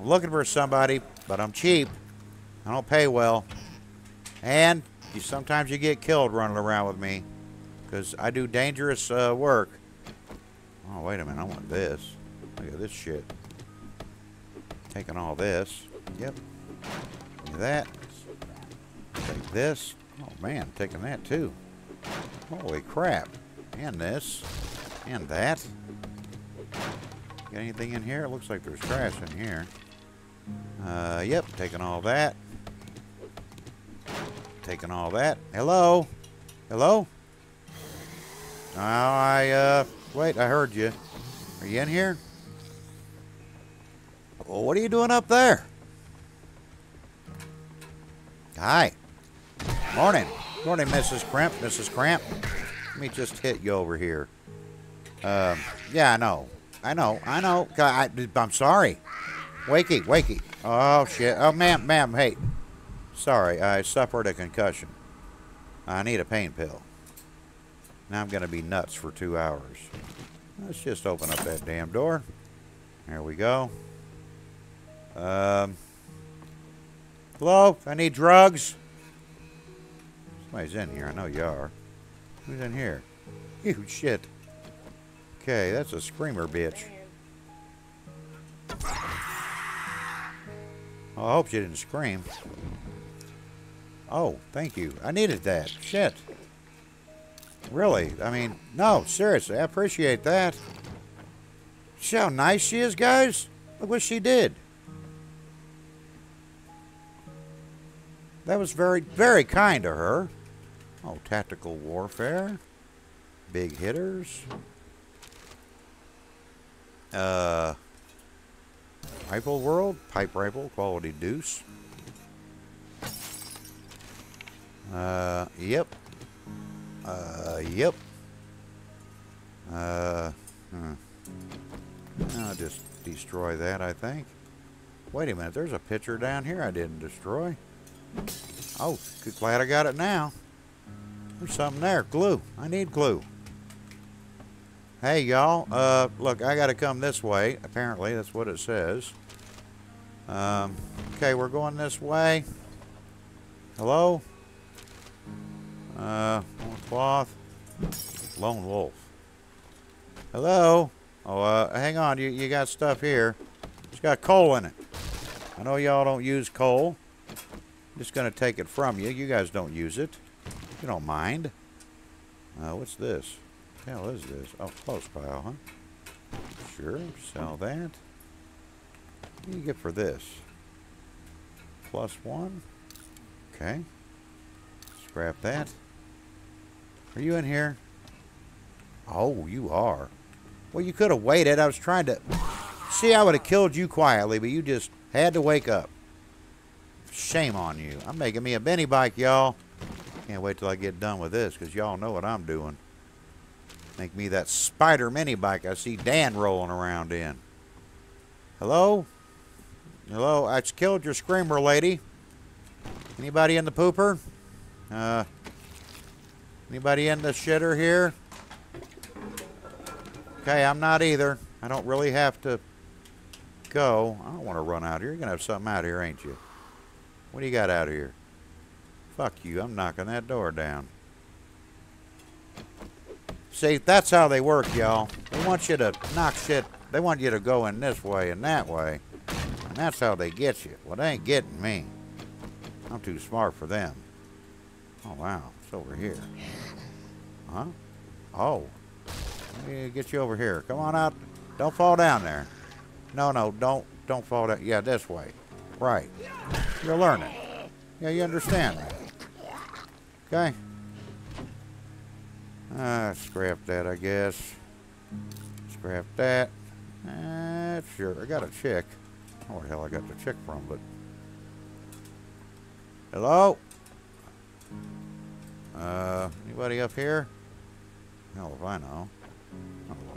I'm looking for somebody, but I'm cheap. I don't pay well. And you, sometimes you get killed running around with me because I do dangerous uh, work. Oh, wait a minute. I want this. Look at this shit. Taking all this. Yep. That. Take this. Oh, man. Taking that, too. Holy crap. And this. And that. Got anything in here? It looks like there's trash in here. Uh, yep. Taking all that. taking all that. Hello? Hello? Oh, I, uh, wait, I heard you. Are you in here? Well, what are you doing up there? Hi. Morning. Morning, Mrs. Crimp. Mrs. Cramp. Let me just hit you over here. Um, yeah, I know. I know. I know. I, I'm sorry. Wakey, wakey. Oh, shit. Oh, ma'am, ma'am, hey. Sorry, I suffered a concussion. I need a pain pill. Now I'm going to be nuts for two hours. Let's just open up that damn door. There we go. Um, hello? I need drugs. Somebody's in here. I know you are. Who's in here? You shit. Okay, that's a screamer bitch. Oh, I hope she didn't scream. Oh, thank you. I needed that. Shit. Really? I mean, no, seriously, I appreciate that. See how nice she is, guys? Look what she did. That was very, very kind of her. Oh, tactical warfare. Big hitters. Uh, rifle world. Pipe rifle. Quality deuce. Uh, yep. Uh, yep. Uh, hmm. I'll just destroy that, I think. Wait a minute, there's a pitcher down here I didn't destroy. Oh, glad I got it now. There's something there, glue. I need glue. Hey, y'all, uh, look, I gotta come this way. Apparently, that's what it says. Um, okay, we're going this way. Hello? Uh, cloth. Lone wolf. Hello? Oh, uh, hang on. You, you got stuff here. It's got coal in it. I know y'all don't use coal. I'm just going to take it from you. You guys don't use it. You don't mind. Uh, what's this? What the hell is this? Oh, close pile, huh? Sure. Sell that. What do you get for this? Plus one. Okay. Scrap that. Are you in here? Oh, you are. Well, you could have waited. I was trying to... See, I would have killed you quietly, but you just had to wake up. Shame on you. I'm making me a Benny bike, y'all. Can't wait till I get done with this, because y'all know what I'm doing. Make me that spider mini bike I see Dan rolling around in. Hello? Hello? I just killed your screamer lady. Anybody in the pooper? Uh, Anybody in the shitter here? Okay, I'm not either. I don't really have to go. I don't want to run out here. You're going to have something out here, ain't you? What do you got out here? Fuck you. I'm knocking that door down. See, that's how they work, y'all. They want you to knock shit. They want you to go in this way and that way. And that's how they get you. Well, they ain't getting me. I'm too smart for them. Oh, wow. It's over here. Huh? Oh. Let me get you over here. Come on out. Don't fall down there. No, no, don't don't fall down. Yeah, this way. Right. You're learning. Yeah, you understand that. Okay. Ah, scrap that, I guess. Scrap that. Uh, sure. I got a chick. Oh, where the hell I got the chick from, but... Hello? Uh, anybody up here? Hell if I know.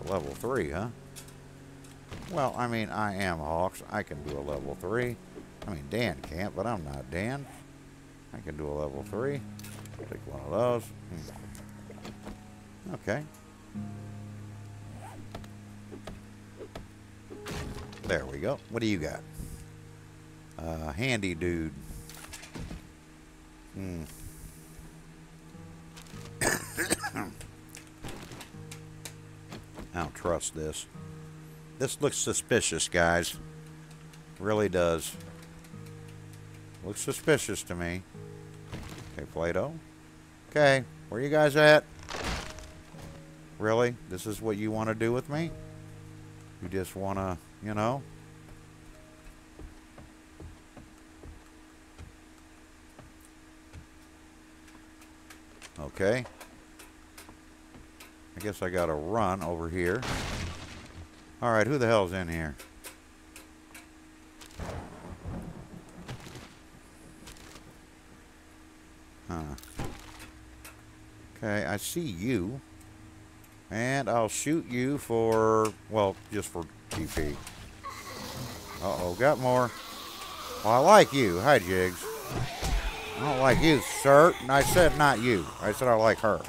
Level 3, huh? Well, I mean, I am Hawks. I can do a level 3. I mean, Dan can't, but I'm not Dan. I can do a level 3. Take one of those. Hmm. Okay. There we go. What do you got? Uh, handy dude. Hmm. <coughs> I don't trust this. This looks suspicious, guys. Really does. Looks suspicious to me. Okay, Play-Doh. Okay, where you guys at? Really? This is what you want to do with me? You just want to, you know? Okay. I guess I gotta run over here. Alright, who the hell's in here? Huh. Okay, I see you. And I'll shoot you for, well, just for GP. Uh-oh, got more. Well, I like you. Hi, Jigs. I don't like you, sir. And I said not you. I said I like her.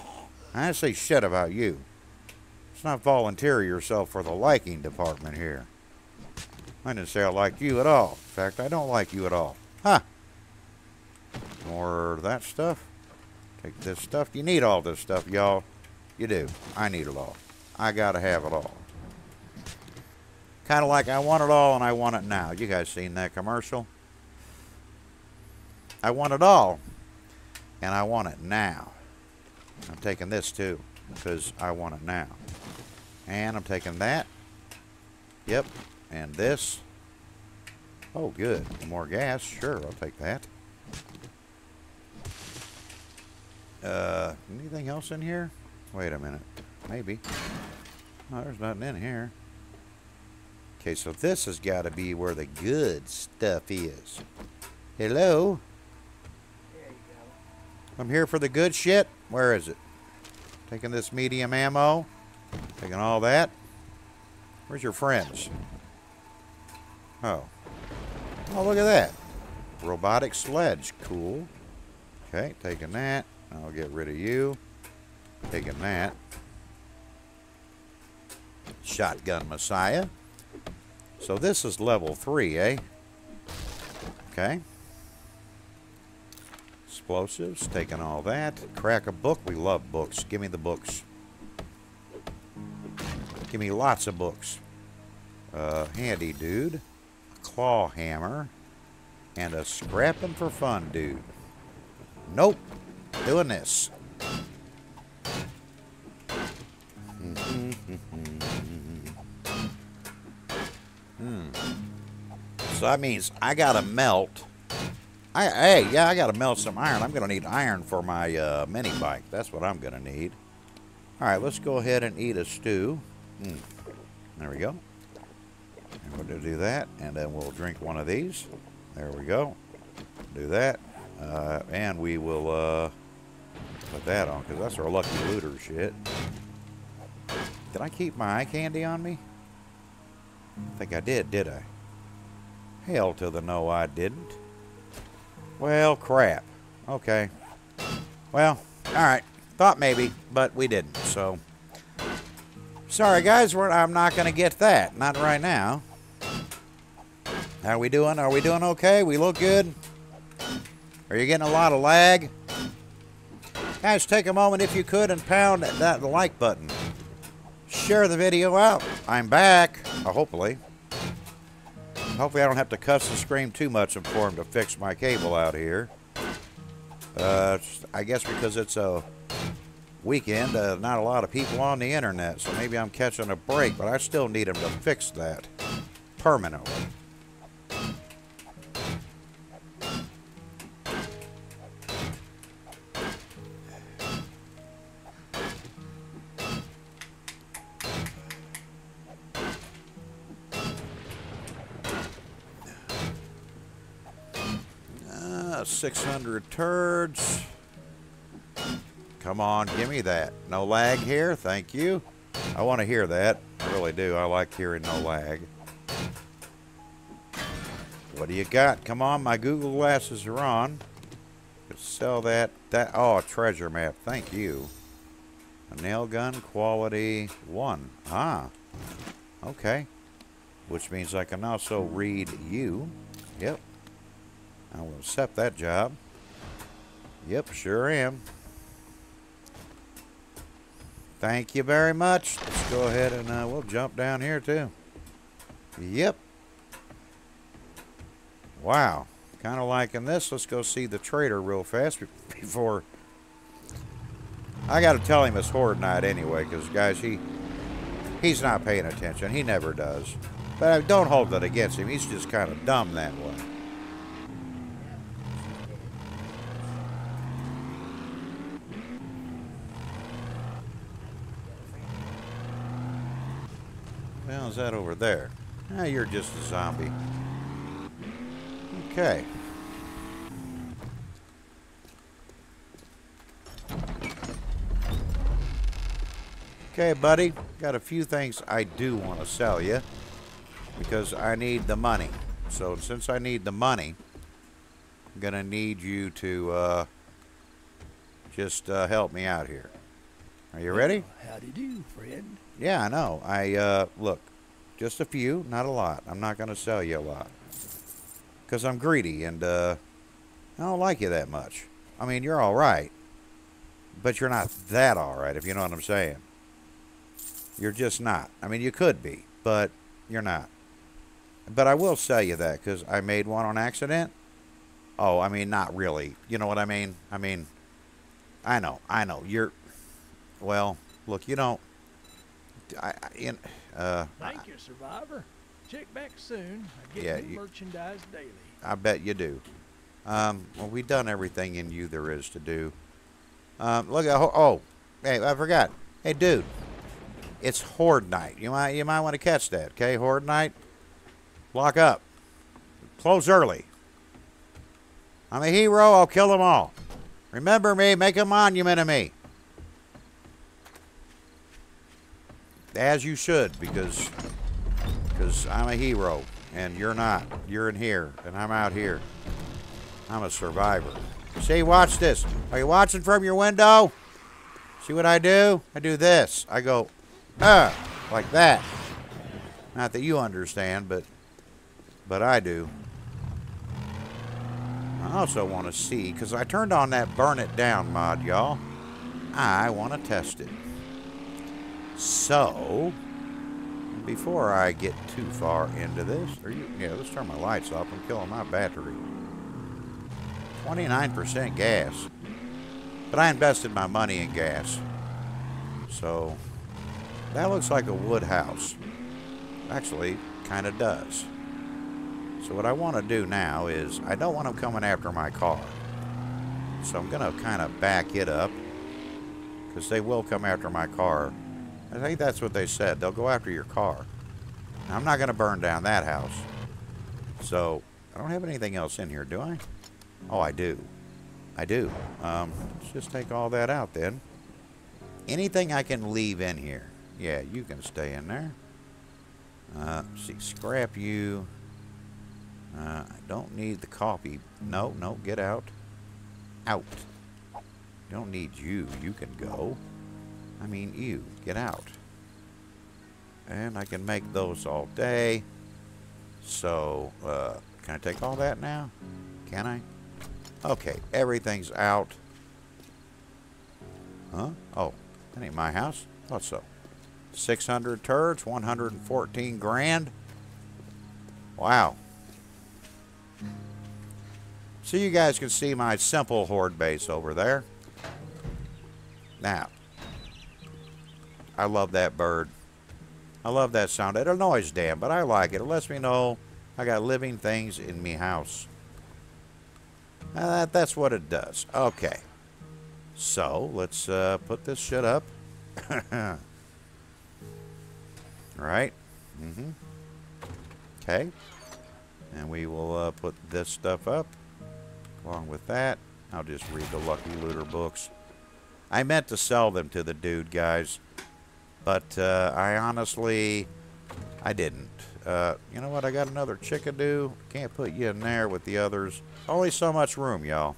I didn't say shit about you. Let's not volunteer yourself for the liking department here. I didn't say I like you at all. In fact, I don't like you at all. Huh. More that stuff. Take this stuff. You need all this stuff, y'all. You do. I need it all. I gotta have it all. Kind of like I want it all and I want it now. You guys seen that commercial? I want it all and I want it now. I'm taking this too because I want it now. And I'm taking that. Yep. And this. Oh, good. More gas. Sure, I'll take that. Uh, anything else in here? Wait a minute. Maybe. Oh, there's nothing in here. Okay, so this has got to be where the good stuff is. Hello? I'm here for the good shit. Where is it? Taking this medium ammo. Taking all that. Where's your friends? Oh. Oh, look at that. Robotic sledge. Cool. Okay, taking that. I'll get rid of you. Taking that. Shotgun Messiah. So this is level 3, eh? Okay. Explosives, taking all that. Crack a book. We love books. Give me the books. Give me lots of books. Uh, handy dude. A claw hammer. And a scrapping for fun dude. Nope. Doing this. hmm. So that means I gotta melt. I hey yeah I gotta melt some iron. I'm gonna need iron for my uh, mini bike. That's what I'm gonna need. All right, let's go ahead and eat a stew. Mm. There we go. And we'll do that, and then we'll drink one of these. There we go. Do that, uh, and we will uh, put that on because that's our lucky looter shit. Did I keep my eye candy on me? I think I did, did I? Hell to the no, I didn't. Well, crap. Okay. Well, alright. Thought maybe, but we didn't, so... Sorry, guys, I'm not going to get that. Not right now. How are we doing? Are we doing okay? We look good? Are you getting a lot of lag? Guys, take a moment if you could and pound that like button share the video out. I'm back, hopefully. Hopefully I don't have to cuss and scream too much for him to fix my cable out here. Uh, I guess because it's a weekend, uh, not a lot of people on the internet, so maybe I'm catching a break, but I still need him to fix that permanently. 600 turds. Come on, give me that. No lag here, thank you. I want to hear that. I really do. I like hearing no lag. What do you got? Come on, my Google glasses are on. Sell that. That oh, treasure map. Thank you. A nail gun, quality one. Ah, okay. Which means I can also read you. Yep. I will accept that job. Yep, sure am. Thank you very much. Let's go ahead and uh, we'll jump down here too. Yep. Wow. Kind of liking this. Let's go see the trader real fast <laughs> before... I got to tell him it's horde night anyway, because, guys, he he's not paying attention. He never does. But I don't hold that against him. He's just kind of dumb that way. That over there? Ah, you're just a zombie. Okay. Okay, buddy. Got a few things I do want to sell you because I need the money. So since I need the money, I'm going to need you to uh, just uh, help me out here. Are you ready? Howdy do, friend. Yeah, I know. I, uh, look, just a few, not a lot. I'm not going to sell you a lot. Because I'm greedy and, uh, I don't like you that much. I mean, you're alright. But you're not that alright, if you know what I'm saying. You're just not. I mean, you could be, but you're not. But I will sell you that because I made one on accident. Oh, I mean, not really. You know what I mean? I mean, I know, I know. You're, well, look, you don't. I, I in, uh, Thank you, Survivor. Check back soon. I get Yeah, new you- merchandise daily. I bet you do. Um, well, we've done everything in you there is to do. Um, look at oh, hey, I forgot. Hey, dude, it's Horde Night. You might you might want to catch that. Okay, Horde Night. Lock up. Close early. I'm a hero. I'll kill them all. Remember me. Make a monument of me. As you should, because because I'm a hero and you're not. You're in here and I'm out here. I'm a survivor. See, watch this. Are you watching from your window? See what I do? I do this. I go, ah, like that. Not that you understand, but but I do. I also want to see, because I turned on that burn it down mod, y'all. I want to test it. So, before I get too far into this, or you, yeah, let's turn my lights off. I'm killing my battery. 29% gas. But I invested my money in gas. So, that looks like a wood house. Actually, kind of does. So what I want to do now is, I don't want them coming after my car. So I'm going to kind of back it up. Because they will come after my car. I think that's what they said. They'll go after your car. Now, I'm not going to burn down that house. So, I don't have anything else in here, do I? Oh, I do. I do. Um, let's just take all that out then. Anything I can leave in here. Yeah, you can stay in there. Uh, see, scrap you. Uh, I don't need the coffee. No, no, get out. Out. Don't need you. You can go. I mean, you. Get out. And I can make those all day. So, uh, can I take all that now? Can I? Okay, everything's out. Huh? Oh, that ain't my house. Thought so. 600 turds, 114 grand. Wow. So you guys can see my simple horde base over there. Now, I love that bird. I love that sound. It annoys Dan, but I like it. It lets me know I got living things in me house. Uh, that, that's what it does. Okay. So, let's uh, put this shit up. <coughs> right? Mm-hmm. Okay. And we will uh, put this stuff up along with that. I'll just read the Lucky Looter books. I meant to sell them to the dude, guys. But uh, I honestly, I didn't. Uh, you know what? I got another chickadee. Can't put you in there with the others. Only so much room, y'all.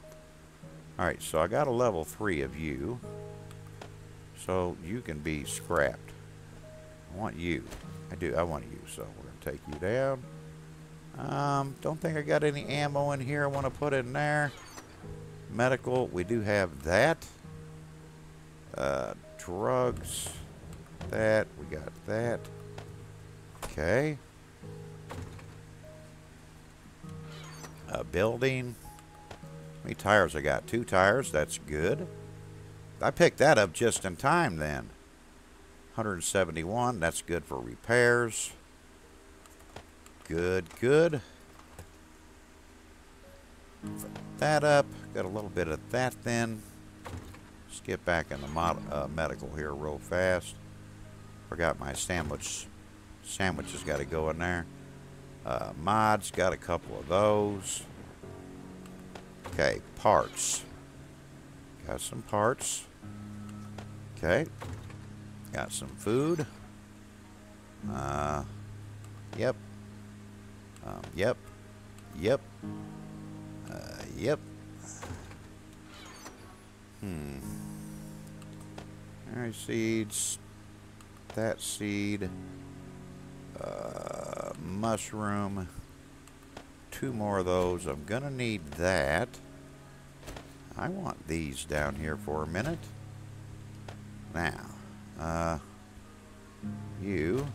Alright, so I got a level 3 of you. So you can be scrapped. I want you. I do. I want you. So we're going to take you down. Um, don't think I got any ammo in here I want to put in there. Medical, we do have that. Uh, drugs, that, we got that. Okay. A building. How many tires I got? Two tires, that's good. I picked that up just in time then. 171, that's good for repairs. Good, good. That up. Got a little bit of that then. Let's get back in the mod, uh, medical here real fast. Forgot my sandwich Sandwiches got to go in there. Uh, mods got a couple of those. Okay, parts. Got some parts. Okay. Got some food. Uh, yep. Um, yep. Yep. Uh, yep. Hmm. Alright, seeds. That seed. Uh, mushroom. Two more of those. I'm gonna need that. I want these down here for a minute. Now, uh, you.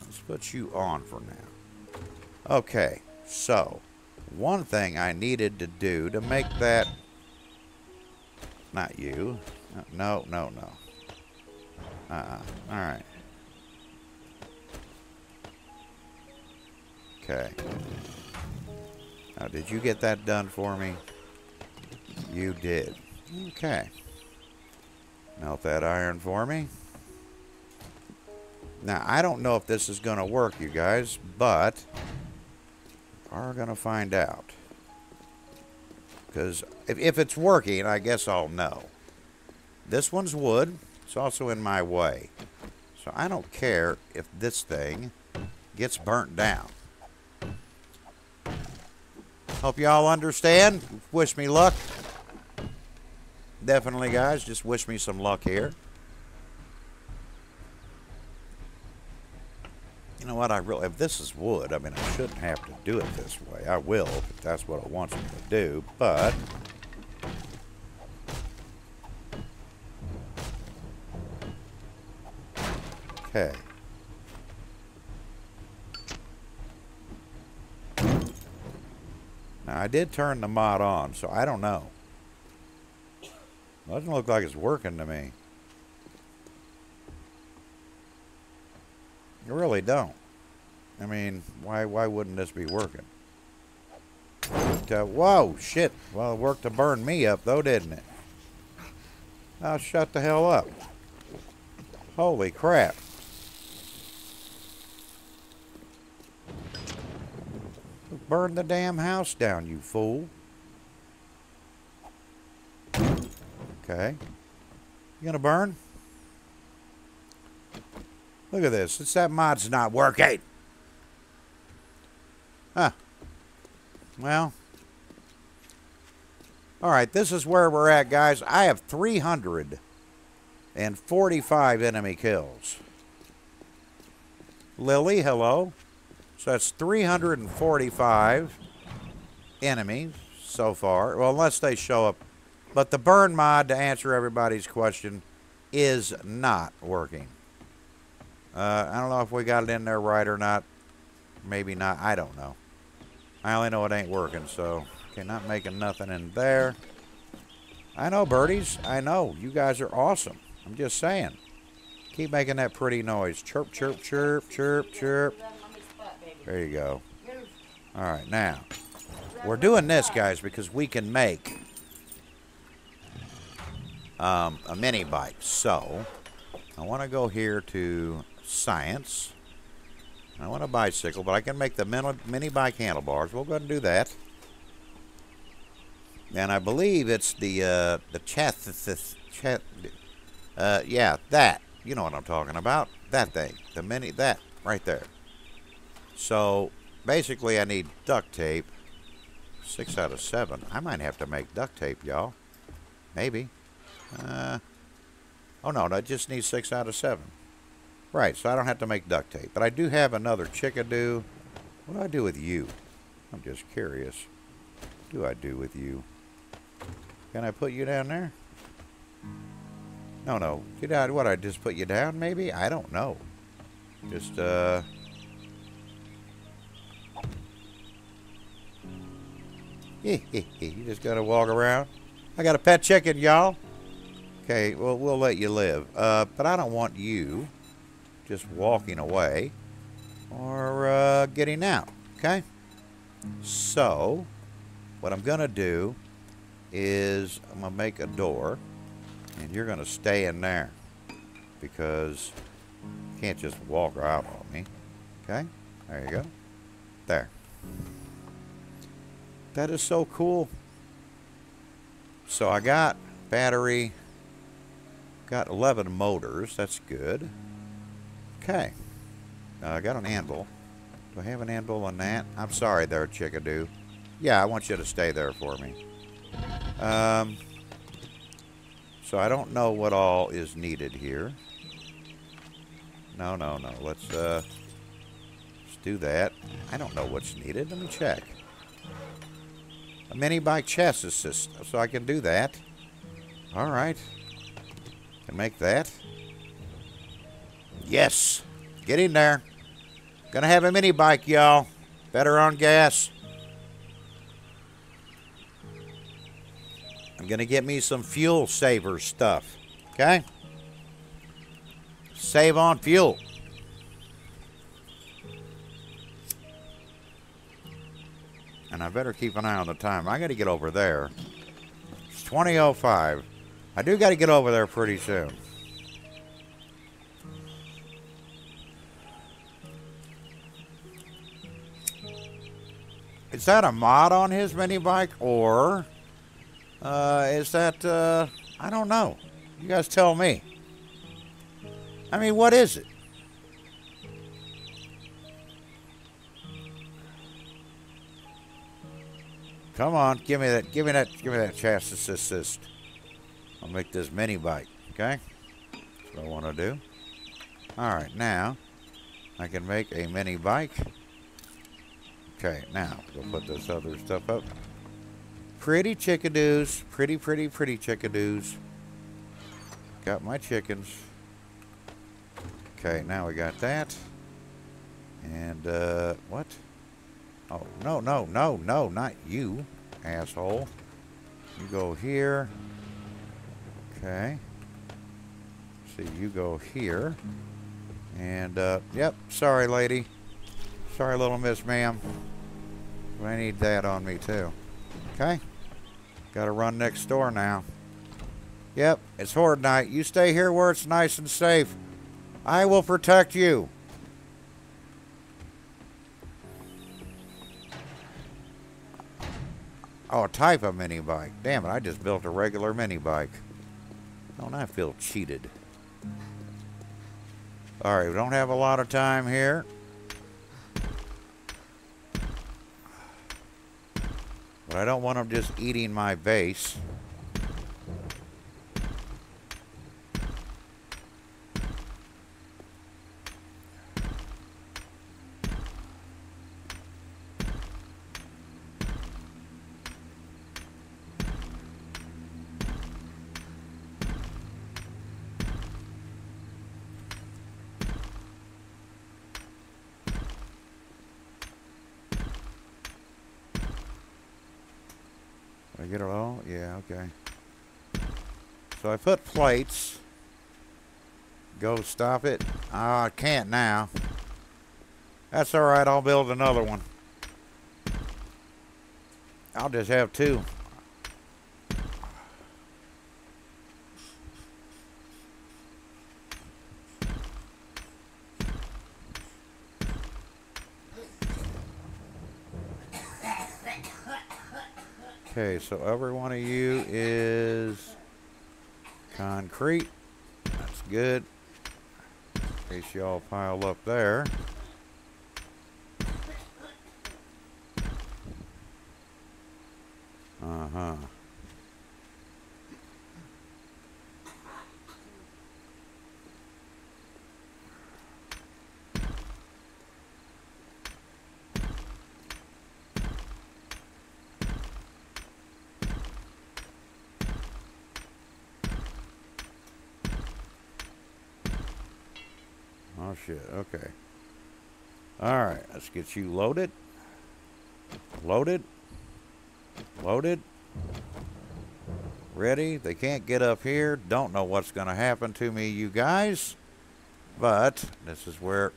Let's put you on for now. Okay, so one thing I needed to do to make that. Not you. No, no, no. Uh uh. Alright. Okay. Now, did you get that done for me? You did. Okay. Melt that iron for me. Now, I don't know if this is going to work, you guys, but we are going to find out. Because if, if it's working, I guess I'll know. This one's wood. Also in my way. So I don't care if this thing gets burnt down. Hope y'all understand. Wish me luck. Definitely, guys. Just wish me some luck here. You know what? I really, if this is wood, I mean, I shouldn't have to do it this way. I will, if that's what it wants me to do. But okay. Now, I did turn the mod on, so I don't know. Doesn't look like it's working to me. You really don't. I mean, why why wouldn't this be working? But, uh, whoa, shit. Well, it worked to burn me up, though, didn't it? Now shut the hell up. Holy crap. Burn the damn house down, you fool. Okay. You gonna burn? Look at this. It's that mod's not working. Huh. Well. Alright, this is where we're at, guys. I have 345 enemy kills. Lily, hello. So that's 345 enemies so far. Well, unless they show up. But the burn mod, to answer everybody's question, is not working. Uh, I don't know if we got it in there right or not. Maybe not. I don't know. I only know it ain't working, so... Okay, not making nothing in there. I know, birdies. I know. You guys are awesome. I'm just saying. Keep making that pretty noise. Chirp, chirp, chirp, chirp, chirp. There you go. All right, now. We're doing this, guys, because we can make um, a mini bike. So, I want to go here to science. I want a bicycle, but I can make the mini bike handlebars. We'll go ahead and do that. And I believe it's the uh, the chat, chat, uh, yeah, that. You know what I'm talking about. That thing, the mini, that right there. So basically, I need duct tape. Six out of seven. I might have to make duct tape, y'all. Maybe. Uh, oh no, I just need six out of seven. Right, so I don't have to make duct tape. But I do have another chickadee. What do I do with you? I'm just curious. What do I do with you? Can I put you down there? No, no. Get out. What, I just put you down, maybe? I don't know. Just, uh... <laughs> you just gotta walk around. I got a pet chicken, y'all. Okay, well, we'll let you live. Uh, but I don't want you just walking away or uh, getting out, okay? So, what I'm to do is I'm to make a door, and you're to stay in there because you Can't just walk out on me. Okay, there you go. There. That is so cool. So I got battery, got 11 motors. That's good. Okay. Uh, I got an anvil. Do I have an anvil on that? I'm sorry there, Chickadoo. Yeah, I want you to stay there for me. Um, so I don't know what all is needed here. No, no, no. Let's, uh, let's do that. I don't know what's needed. Let me check. A mini bike chassis system, so I can do that. All right. Can make that. Yes. Get in there. Gonna have a mini bike, y'all. Better on gas. I'm gonna get me some fuel saver stuff. Okay? Save on fuel. And I better keep an eye on the time. I gotta get over there. It's 2005. I do gotta get over there pretty soon. Is that a mod on his mini bike or uh, is that uh, I don't know. You guys tell me. I mean, what is it? Come on, give me that, give me that, give me that chassis assist. I'll make this mini bike, okay? That's what I want to do. All right, now I can make a mini bike. Okay, now we'll put this other stuff up. Pretty chickadoos, pretty, pretty, pretty chickadoos. Got my chickens. Okay, now we got that. And, uh, what? Oh, no, no, no, no, not you, asshole. You go here. Okay. See, you go here. And, uh, yep, sorry, lady. Sorry, little miss, ma'am. I need that on me, too. Okay. Gotta run next door now. Yep, it's horde night. You stay here where it's nice and safe. I will protect you. Oh, a type of mini bike. Damn it, I just built a regular mini bike. Don't I feel cheated? Alright, we don't have a lot of time here. But I don't want them just eating my base. Did I get it all? Yeah, okay. So I put plates. Go stop it. Ah, I can't now. That's alright, I'll build another one. I'll just have two. Okay, so every one of you is concrete. That's good. In case y'all pile up there. Uh-huh. Oh shit, okay. Alright, let's get you loaded. Loaded. Loaded. Ready. They can't get up here. Don't know what's going to happen to me, you guys. But this is where...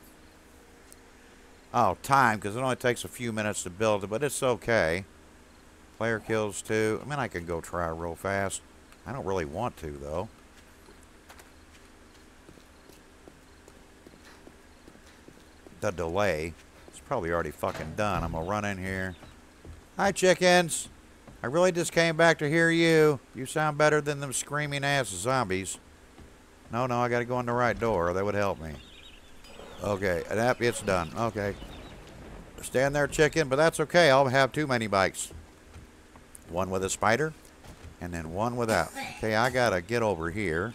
Oh, time, because it only takes a few minutes to build it, but it's okay. Player kills two. I mean, I can go try real fast. I don't really want to, though. the delay. Probably already fucking done. I'm gonna run in here. Hi, chickens. I really just came back to hear you. You sound better than them screaming ass zombies. No, no, I gotta go in the right door. That would help me. Okay, yep, it's done. Okay. Stand there, chicken, but that's okay. I'll have too many bikes. One with a spider, and then one without. Okay, I gotta get over here.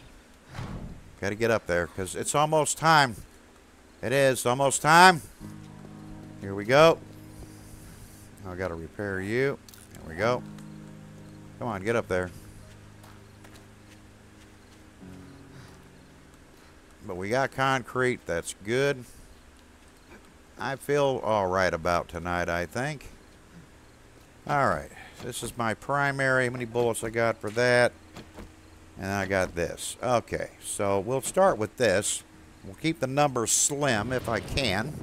Gotta get up there, because it's almost time. It is almost time. Here we go. I gotta repair you. There we go. Come on, get up there. But we got concrete. That's good. I feel all right about tonight, I think. All right. This is my primary. How many bullets I got for that? And I got this. Okay. So we'll start with this. We'll keep the numbers slim if I can.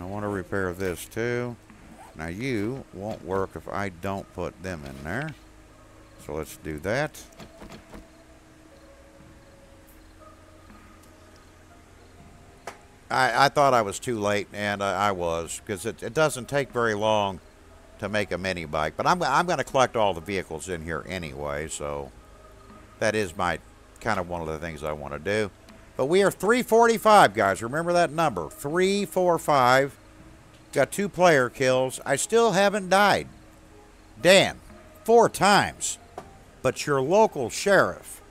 I want to repair this too. Now you won't work if I don't put them in there. So let's do that. I, I thought I was too late, and I, I was, because it, it doesn't take very long to make a mini bike. But I'm, I'm going to collect all the vehicles in here anyway, so that is my kind of one of the things I want to do. But we are 345, guys. Remember that number. 345. Got two player kills. I still haven't died. Dan, four times. But your local sheriff,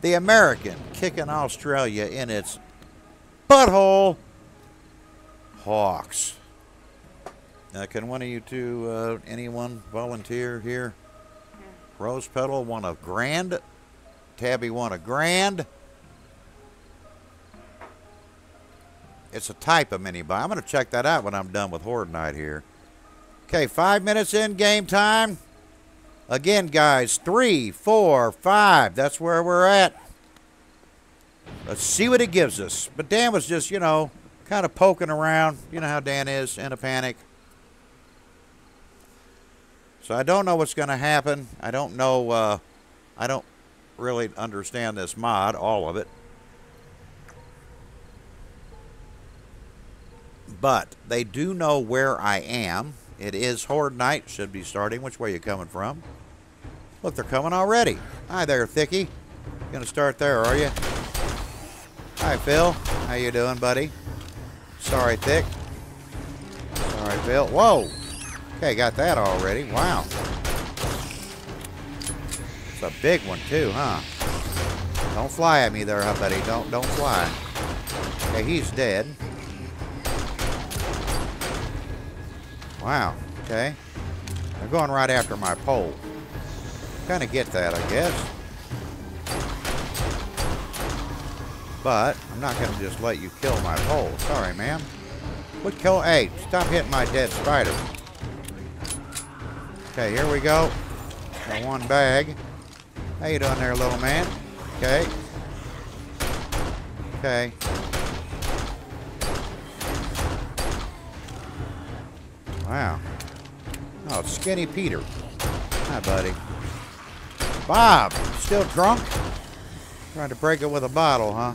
the American kicking Australia in its butthole, Hawks. Uh, can one of you two, uh, anyone volunteer here? Rose Petal won a grand. Tabby won a grand. It's a type of mini buy. I'm going to check that out when I'm done with Horde Night here. Okay, five minutes in game time. Again, guys, three, four, five. That's where we're at. Let's see what it gives us. But Dan was just, you know, kind of poking around. You know how Dan is in a panic. So I don't know what's going to happen. I don't know. Uh, I don't really understand this mod, all of it. But they do know where I am. It is Horde Night. Should be starting. Which way you coming from? Look, they're coming already. Hi there, Thicky. Gonna start there, are you? Hi, Phil. How you doing, buddy? Sorry, Thick. Sorry, Phil. Whoa. Okay, got that already. Wow. It's a big one too, huh? Don't fly at me there, huh, buddy. Don't don't fly. Okay, he's dead. Wow. Okay. They're going right after my pole. Kind of get that, I guess. But I'm not going to just let you kill my pole. Sorry, ma'am. What kill? Hey, stop hitting my dead spider. Okay, here we go. Got one bag. How you doing there, little man? Okay. Okay. Wow. Oh, Skinny Peter. Hi, buddy. Bob, still drunk? Trying to break it with a bottle, huh?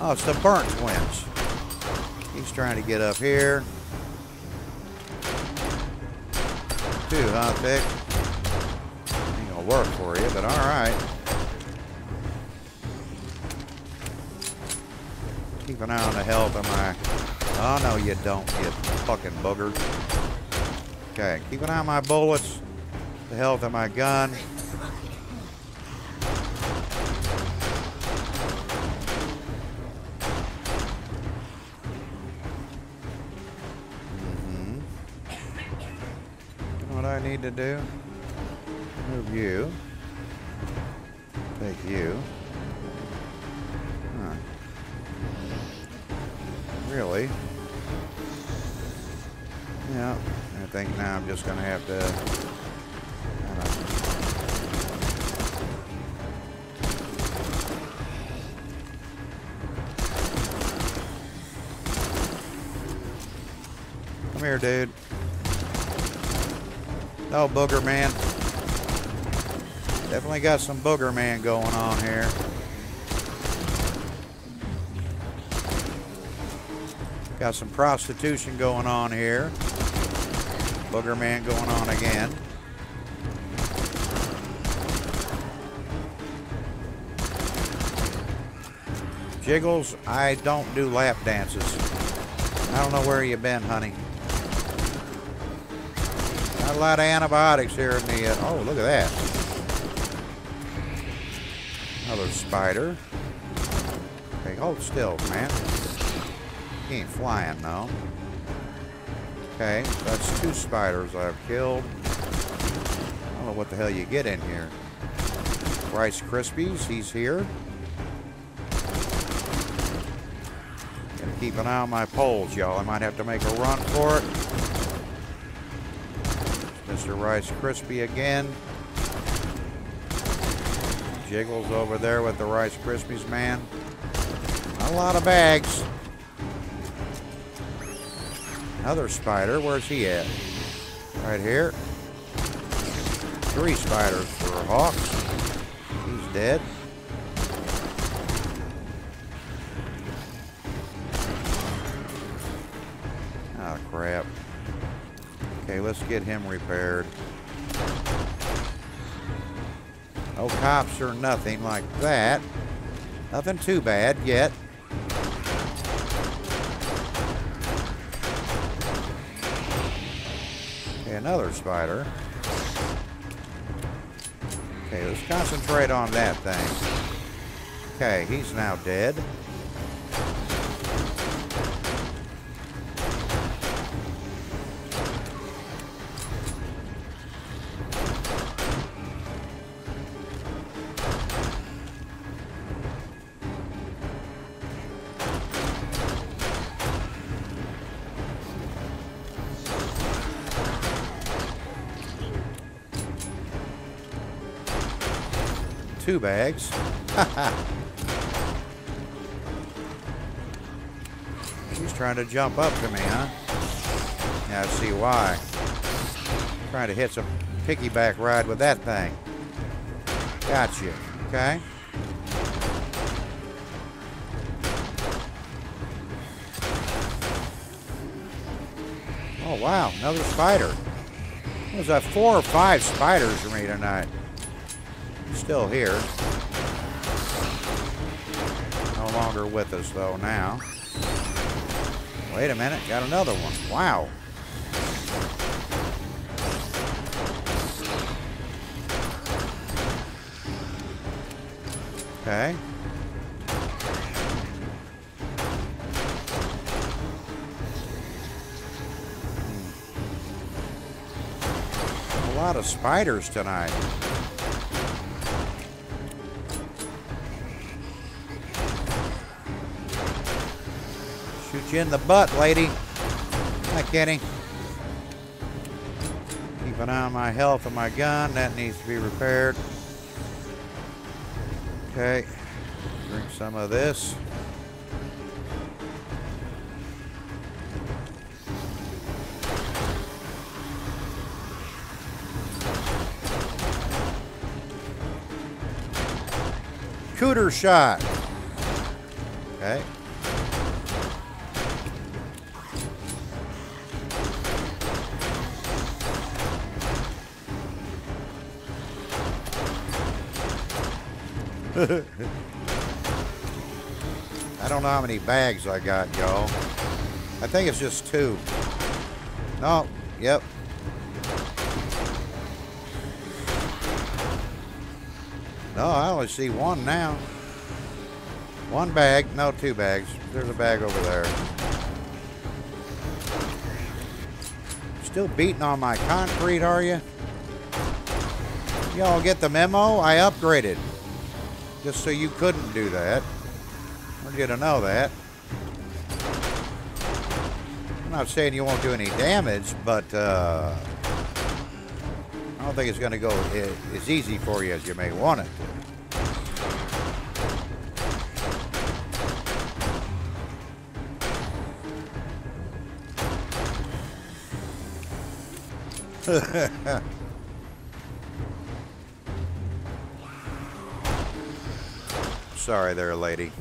Oh, it's the Burnt Twins. He's trying to get up here. Two, huh, Thick? Work for you, but alright. Keep an eye on the health of my... Oh, no, you don't, you fucking booger. Okay, keep an eye on my bullets, the health of my gun. Mhm. What I need to do? Move you. Take you. Huh. Really? Yeah, I think now I'm just going to have to... Come here, dude. No, booger man. Definitely got some booger man going on here. Got some prostitution going on here. Booger man going on again. Jiggles, I don't do lap dances. I don't know where you been, honey. Got a lot of antibiotics here in the. Uh, oh, look at that. Another spider. Okay, hold still, man. He ain't flying, though. Okay, that's two spiders I've killed. I don't know what the hell you get in here. Rice Krispies, he's here. Gotta keep an eye on my poles, y'all. I might have to make a run for it. Mr. Rice Krispie again. Jiggles over there with the Rice Krispies, man. Not a lot of bags. Another spider. Where's he at? Right here. Three spiders for Hawks. He's dead. Ah, crap. Okay, let's get him repaired. Cops or nothing like that. Nothing too bad yet. Okay, another spider. Okay, let's concentrate on that thing. Okay, he's now dead. Bags. <laughs> He's trying to jump up to me, huh? Yeah, I see why. Trying to hit some piggyback ride with that thing. Got you. Okay. Oh, wow. Another spider. There's a four or five spiders for me tonight? Still here. No longer with us, though, now. Wait a minute. Got another one. Wow. Okay. Hmm. A lot of spiders tonight. You in the butt, lady. Hi, Kenny. Keep an eye on my health and my gun. That needs to be repaired. Okay. Drink some of this. Cooter shot. Okay. <laughs> I don't know how many bags I got, y'all. I think it's just two. No, yep. No, I only see one now. One bag, no, two bags. There's a bag over there. Still beating on my concrete, are you? Y'all get the memo? I upgraded. Just so you couldn't do that. I want you to know that. I'm not saying you won't do any damage, but uh, I don't think it's going to go as easy for you as you may want it to. <laughs> sorry there, lady.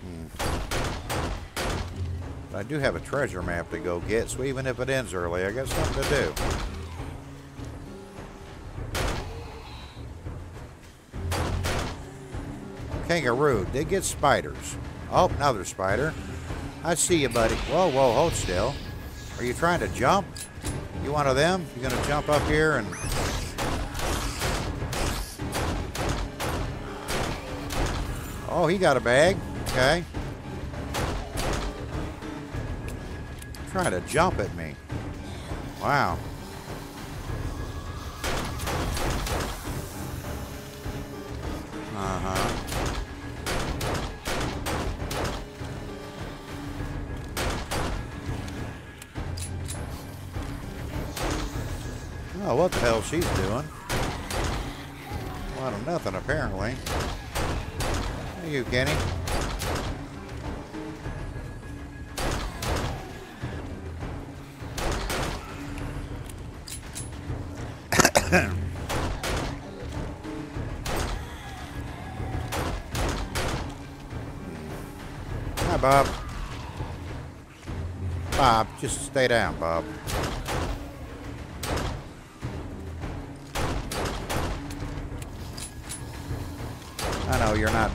Hmm. I do have a treasure map to go get, so even if it ends early, I got something to do. Kangaroo did get spiders. Oh, another spider. I see you, buddy. Whoa, whoa, hold still. Are you trying to jump? You one of them? You gonna jump up here and... Oh, he got a bag. Okay. Trying to jump at me. Wow. Uh-huh. Oh, what the hell she's doing? A lot of nothing, apparently. Hey, you, Kenny. <coughs> Hi, Bob. Bob, just stay down, Bob.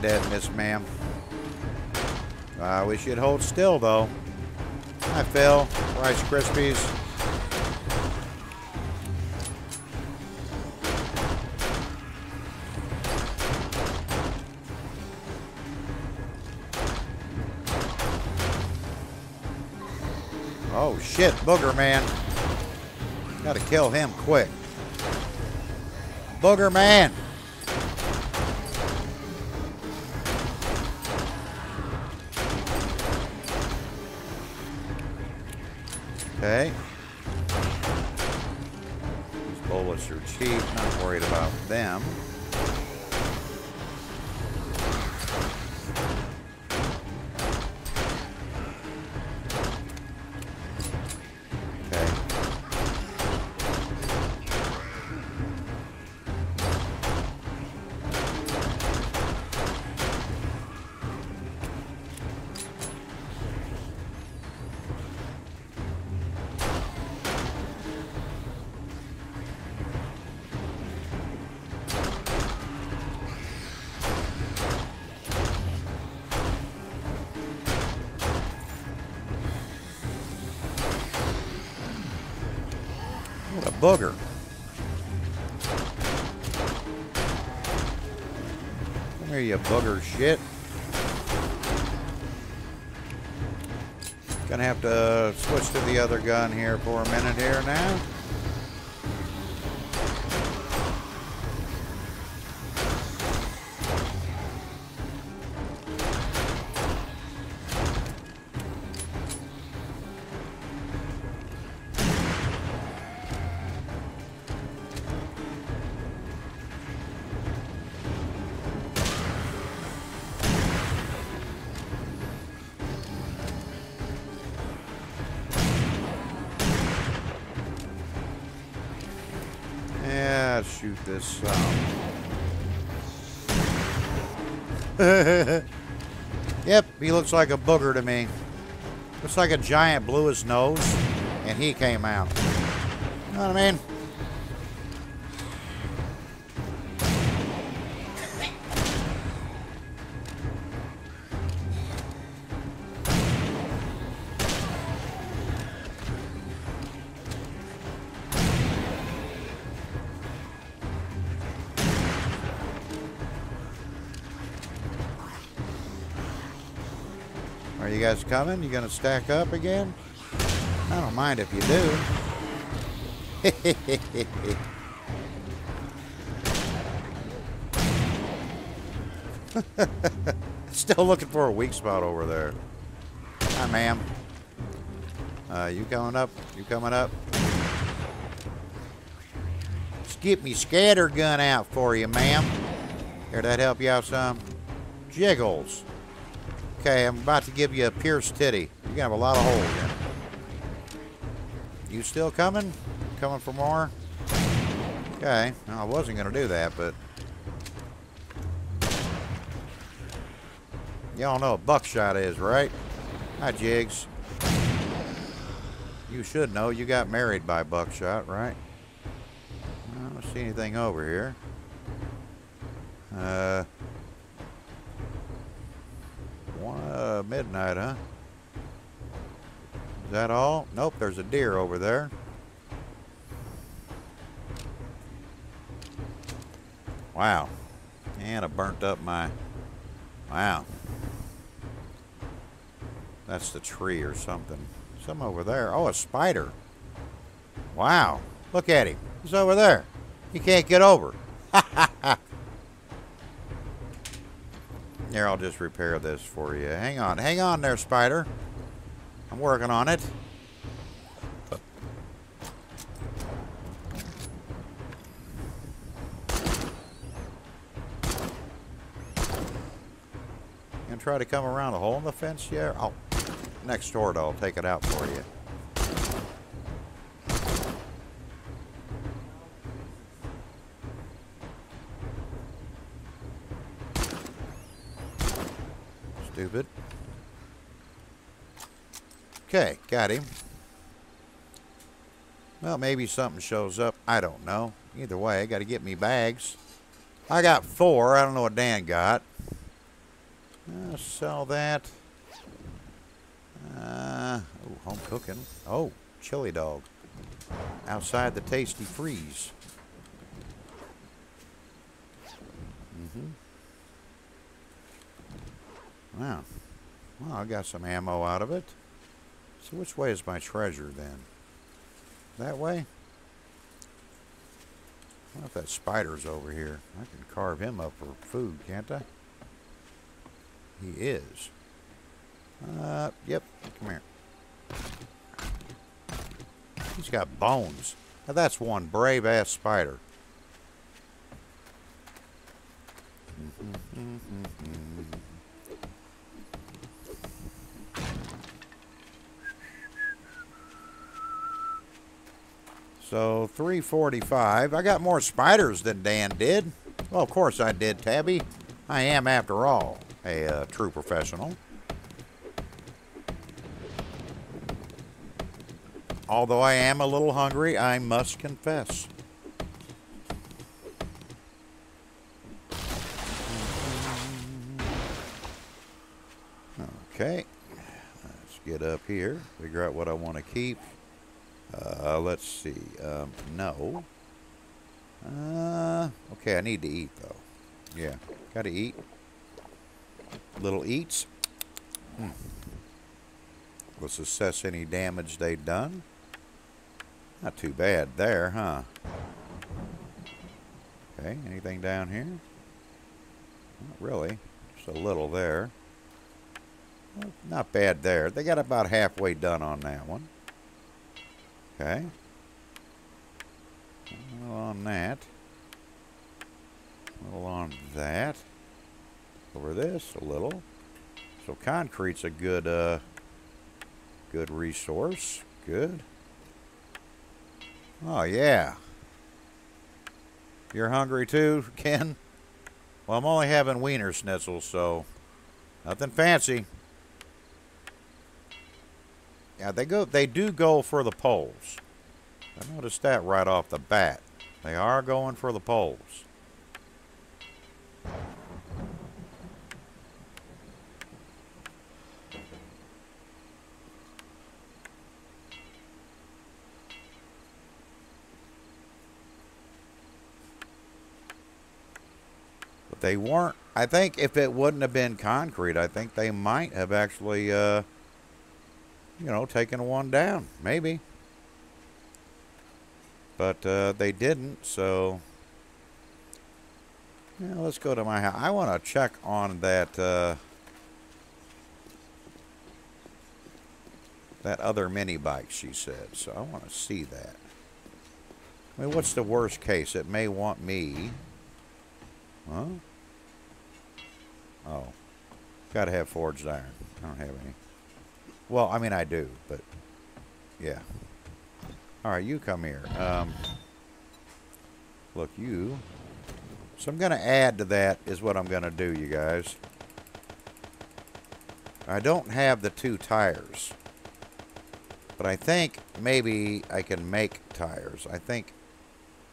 Dead, Miss Ma'am. I wish you'd hold still, though. Hi, Phil. Rice Krispies. Oh, shit. Booger Man. Gotta kill him quick. Booger Man. The other gun here for a minute here now. Let's shoot this. Um... <laughs> yep, he looks like a booger to me. Looks like a giant blew his nose, and he came out. You know what I mean? Coming? You gonna stack up again? I don't mind if you do. <laughs> Still looking for a weak spot over there. Hi, ma'am. Uh, you coming up? You coming up? Let's get me scatter gun out for you, ma'am. Here, that help you out some? Jiggles. Okay, I'm about to give you a pierced titty. You're gonna have a lot of holes. You still coming? Coming for more? Okay, I wasn't gonna do that, but... Y'all know what buckshot is, right? Hi, Jigs. You should know, you got married by buckshot, right? I don't see anything over here. Uh... midnight, huh? Is that all? Nope, there's a deer over there. Wow. And I burnt up my... Wow. That's the tree or something. Some over there. Oh, a spider. Wow. Look at him. He's over there. He can't get over. <laughs> Here, I'll just repair this for you. Hang on. Hang on there, spider. I'm working on it. And try to come around the hole in the fence Yeah. Oh, next door, I'll take it out for you. Stupid. Okay, got him. Well, maybe something shows up. I don't know. Either way, I got to get me bags. I got four. I don't know what Dan got. Uh, sell that. Uh, oh, home cooking. Oh, chili dog. Outside the Tastee Freez. Wow. Well, I got some ammo out of it. So which way is my treasure then? That way? I wonder if that spider's over here? I can carve him up for food, can't I? He is. Uh, yep. Come here. He's got bones. Now that's one brave ass spider. <laughs> So 345. I got more spiders than Dan did. Well, of course I did, Tabby. I am, after all, a uh, true professional. Although I am a little hungry, I must confess. Okay, let's get up here, figure out what I want to keep. Uh, let's see, um, no. Uh, okay, I need to eat, though. Yeah, gotta eat. Little eats. Hmm. Let's assess any damage they've done. Not too bad there, huh? Okay, anything down here? Not really. Just a little there. Not bad there. They got about halfway done on that one. Okay. A little on that. A little on that. Over this a little. So concrete's a good uh good resource. Good. Oh yeah. You're hungry too, <laughs> Ken? Well, I'm only having wiener schnitzels, so nothing fancy. Yeah, they go. They do go for the poles. I noticed that right off the bat. They are going for the poles. But they weren't. I think if it wouldn't have been concrete, I think they might have actually, uh, you know, taking one down. Maybe. But uh, they didn't, so. Yeah, let's go to my house. I want to check on that. Uh, that other mini bike, she said. So I want to see that. I mean, what's the worst case? It may want me. Huh? Oh. Gotta have forged iron. I don't have any. Well, I mean, I do, but yeah. All right, you come here. Um, look, you. So I'm going to add to that is what I'm going to do, you guys. I don't have the two tires. But I think maybe I can make tires. I think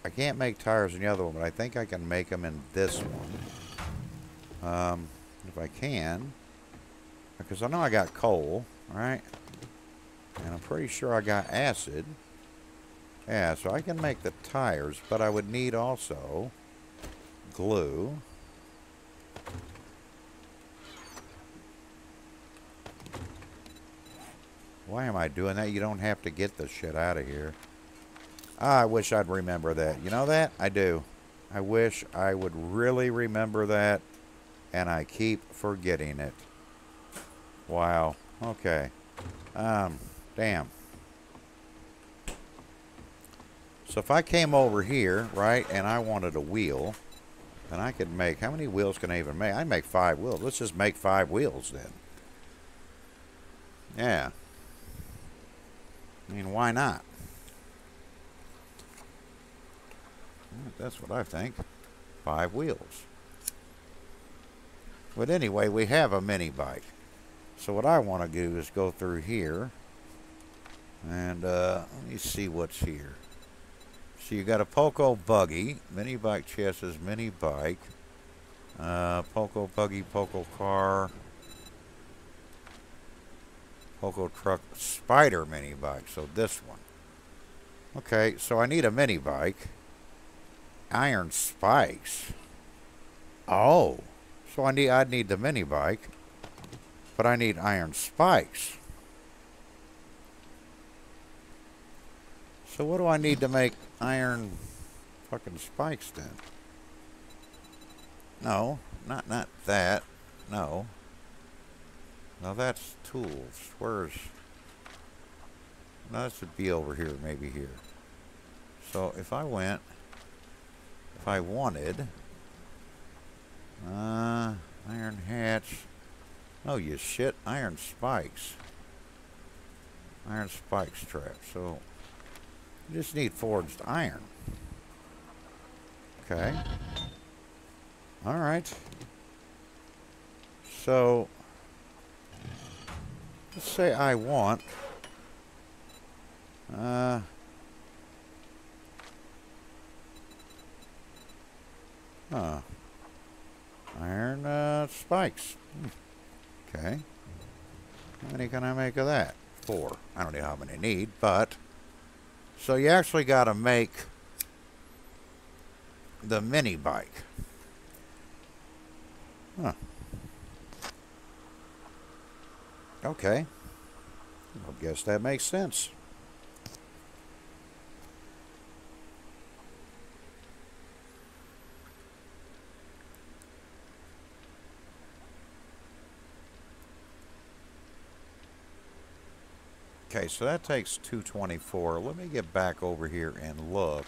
I can't make tires in the other one, but I think I can make them in this one. Um, if I can. Because I know I got coal, right? And I'm pretty sure I got acid. Yeah, so I can make the tires, but I would need also glue. Why am I doing that? You don't have to get the shit out of here. Ah, I wish I'd remember that. You know that? I do. I wish I would really remember that, and I keep forgetting it. Wow. Okay. Um, damn. So if I came over here, right, and I wanted a wheel, then I could make, how many wheels can I even make? I make five wheels. Let's just make five wheels then. Yeah. I mean, why not? That's what I think. Five wheels. But anyway, we have a mini bike. So what I want to do is go through here. And uh, let me see what's here. So you got a Poco buggy, mini bike chassis, mini bike, uh, Poco buggy, Poco car, Poco truck, Spider mini bike. So this one. Okay, so I need a mini bike. Iron spikes. Oh, so I need I'd need the mini bike, but I need iron spikes. So what do I need to make iron fucking spikes then? No, not not that. No. Now that's tools. Where's... No, that should be over here, maybe here. So if I went... If I wanted... Uh, iron hatch... No, you shit. Iron spikes. Iron spikes trap. So you just need forged iron. Okay. All right. So, let's say I want, uh, huh, iron uh, spikes. Hmm. Okay. How many can I make of that? Four. I don't know how many I need, but so you actually got to make the mini bike. Huh. Okay. I guess that makes sense. Okay, so that takes 224. Let me get back over here and look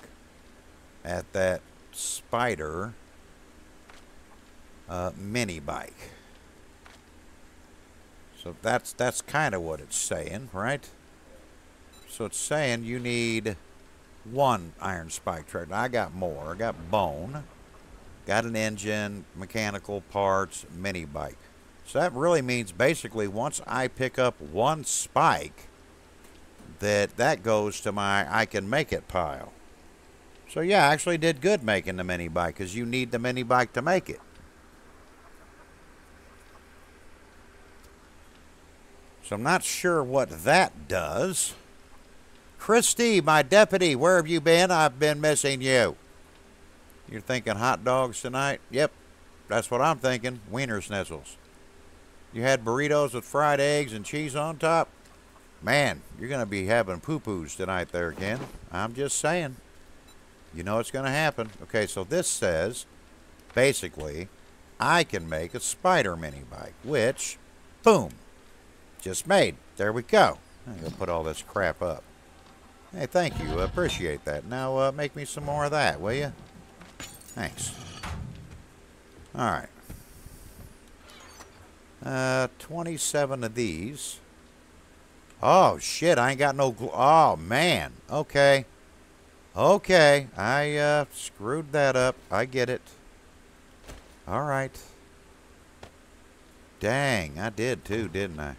at that Spider uh, mini bike. So that's that's kind of what it's saying, right? So it's saying you need one iron spike tread. I got more. I got bone, got an engine, mechanical parts, mini bike. So that really means basically once I pick up one spike, that that goes to my I can make it pile. So yeah, I actually did good making the mini bike because you need the mini bike to make it. So I'm not sure what that does. Christy, my deputy, where have you been? I've been missing you. You're thinking hot dogs tonight? Yep, that's what I'm thinking. Wiener schnitzels. You had burritos with fried eggs and cheese on top? Man, you're going to be having poo-poos tonight there again. I'm just saying. You know it's going to happen. Okay, so this says, basically, I can make a spider mini bike, which, boom, just made. There we go. I'm going to put all this crap up. Hey, thank you. I appreciate that. Now, uh, make me some more of that, will you? Thanks. All right. Uh, 27 of these. Oh, shit, I ain't got no... Oh, man. Okay. Okay, I uh, screwed that up. I get it. All right. Dang, I did too, didn't I?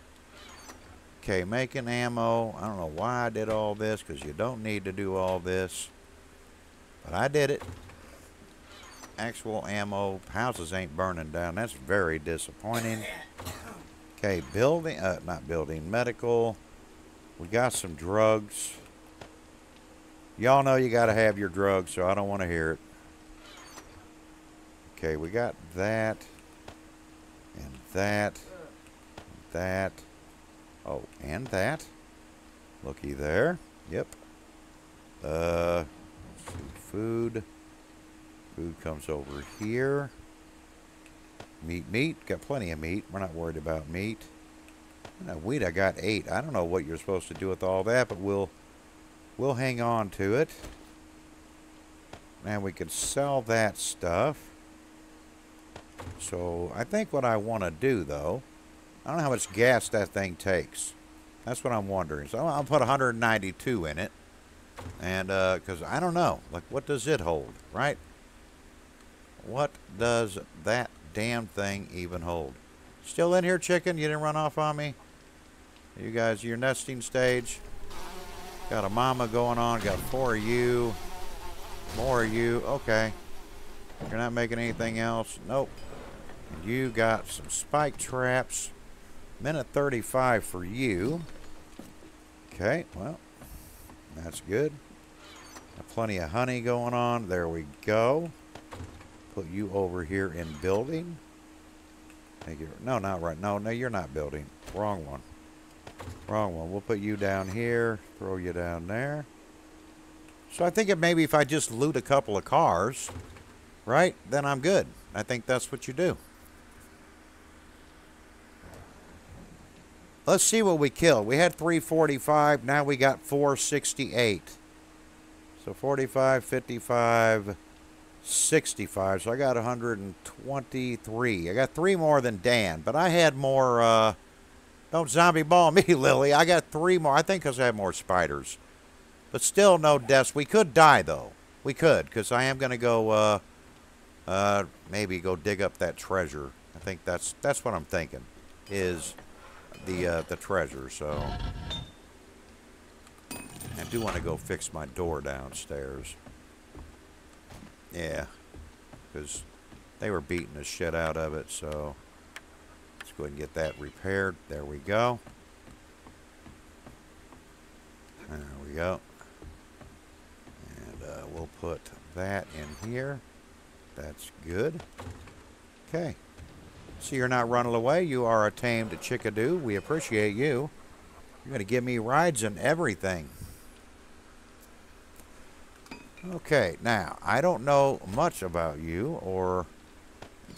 Okay, making ammo. I don't know why I did all this, because you don't need to do all this. But I did it. Actual ammo. Houses ain't burning down. That's very disappointing. <coughs> Okay, building, uh, not building, medical. We got some drugs. Y'all know you got to have your drugs, so I don't want to hear it. Okay, we got that, and that, and that. Oh, and that. Looky there. Yep. Uh, food. Food comes over here. Meat, meat. Got plenty of meat. We're not worried about meat. Now, wheat, I got eight. I don't know what you're supposed to do with all that, but we'll we'll hang on to it. And we can sell that stuff. So I think what I want to do, though, I don't know how much gas that thing takes. That's what I'm wondering. So I'll put 192 in it. And, because uh, I don't know. Like, what does it hold, right? What does that damn thing even hold? Still in here, chicken? You didn't run off on me? You guys, your nesting stage. Got a mama going on. Got four of you. More of you. Okay. You're not making anything else? Nope. You got some spike traps. Minute 35 for you. Okay, well, that's good. Got plenty of honey going on. There we go. Put you over here in building. No, not right. No, no, you're not building. Wrong one. Wrong one. We'll put you down here. Throw you down there. So I think it maybe if I just loot a couple of cars, right, then I'm good. I think that's what you do. Let's see what we killed. We had 345. Now we got 468. So 45, 55, 65. So I got 123. I got three more than Dan, but I had more. Uh, don't zombie ball <laughs> me, Lily. I got three more. I think because I have more spiders. But still no deaths. We could die, though. We could, because I am going to go, uh, uh, maybe go dig up that treasure. I think that's that's what I'm thinking, is the uh, the treasure. So I do want to go fix my door downstairs. Yeah, because they were beating the shit out of it. So go ahead and get that repaired. There we go. There we go. And uh, we'll put that in here. That's good. Okay. So you're not running away. You are a tamed chickadoo. We appreciate you. You're going to give me rides and everything. Okay, now, I don't know much about you or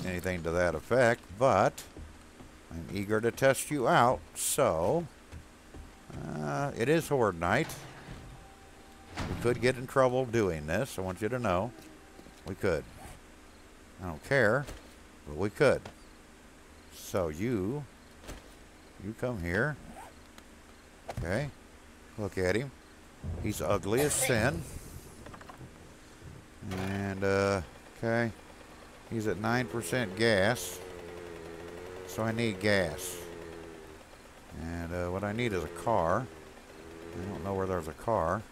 anything to that effect, but I'm eager to test you out, so uh, it is Horde Night. We could get in trouble doing this, I want you to know. We could. I don't care, but we could. So you, you come here. Okay. Look at him. He's ugly as sin. And, uh, okay. He's at 9% gas. So I need gas. And uh, what I need is a car. I don't know where there's a car.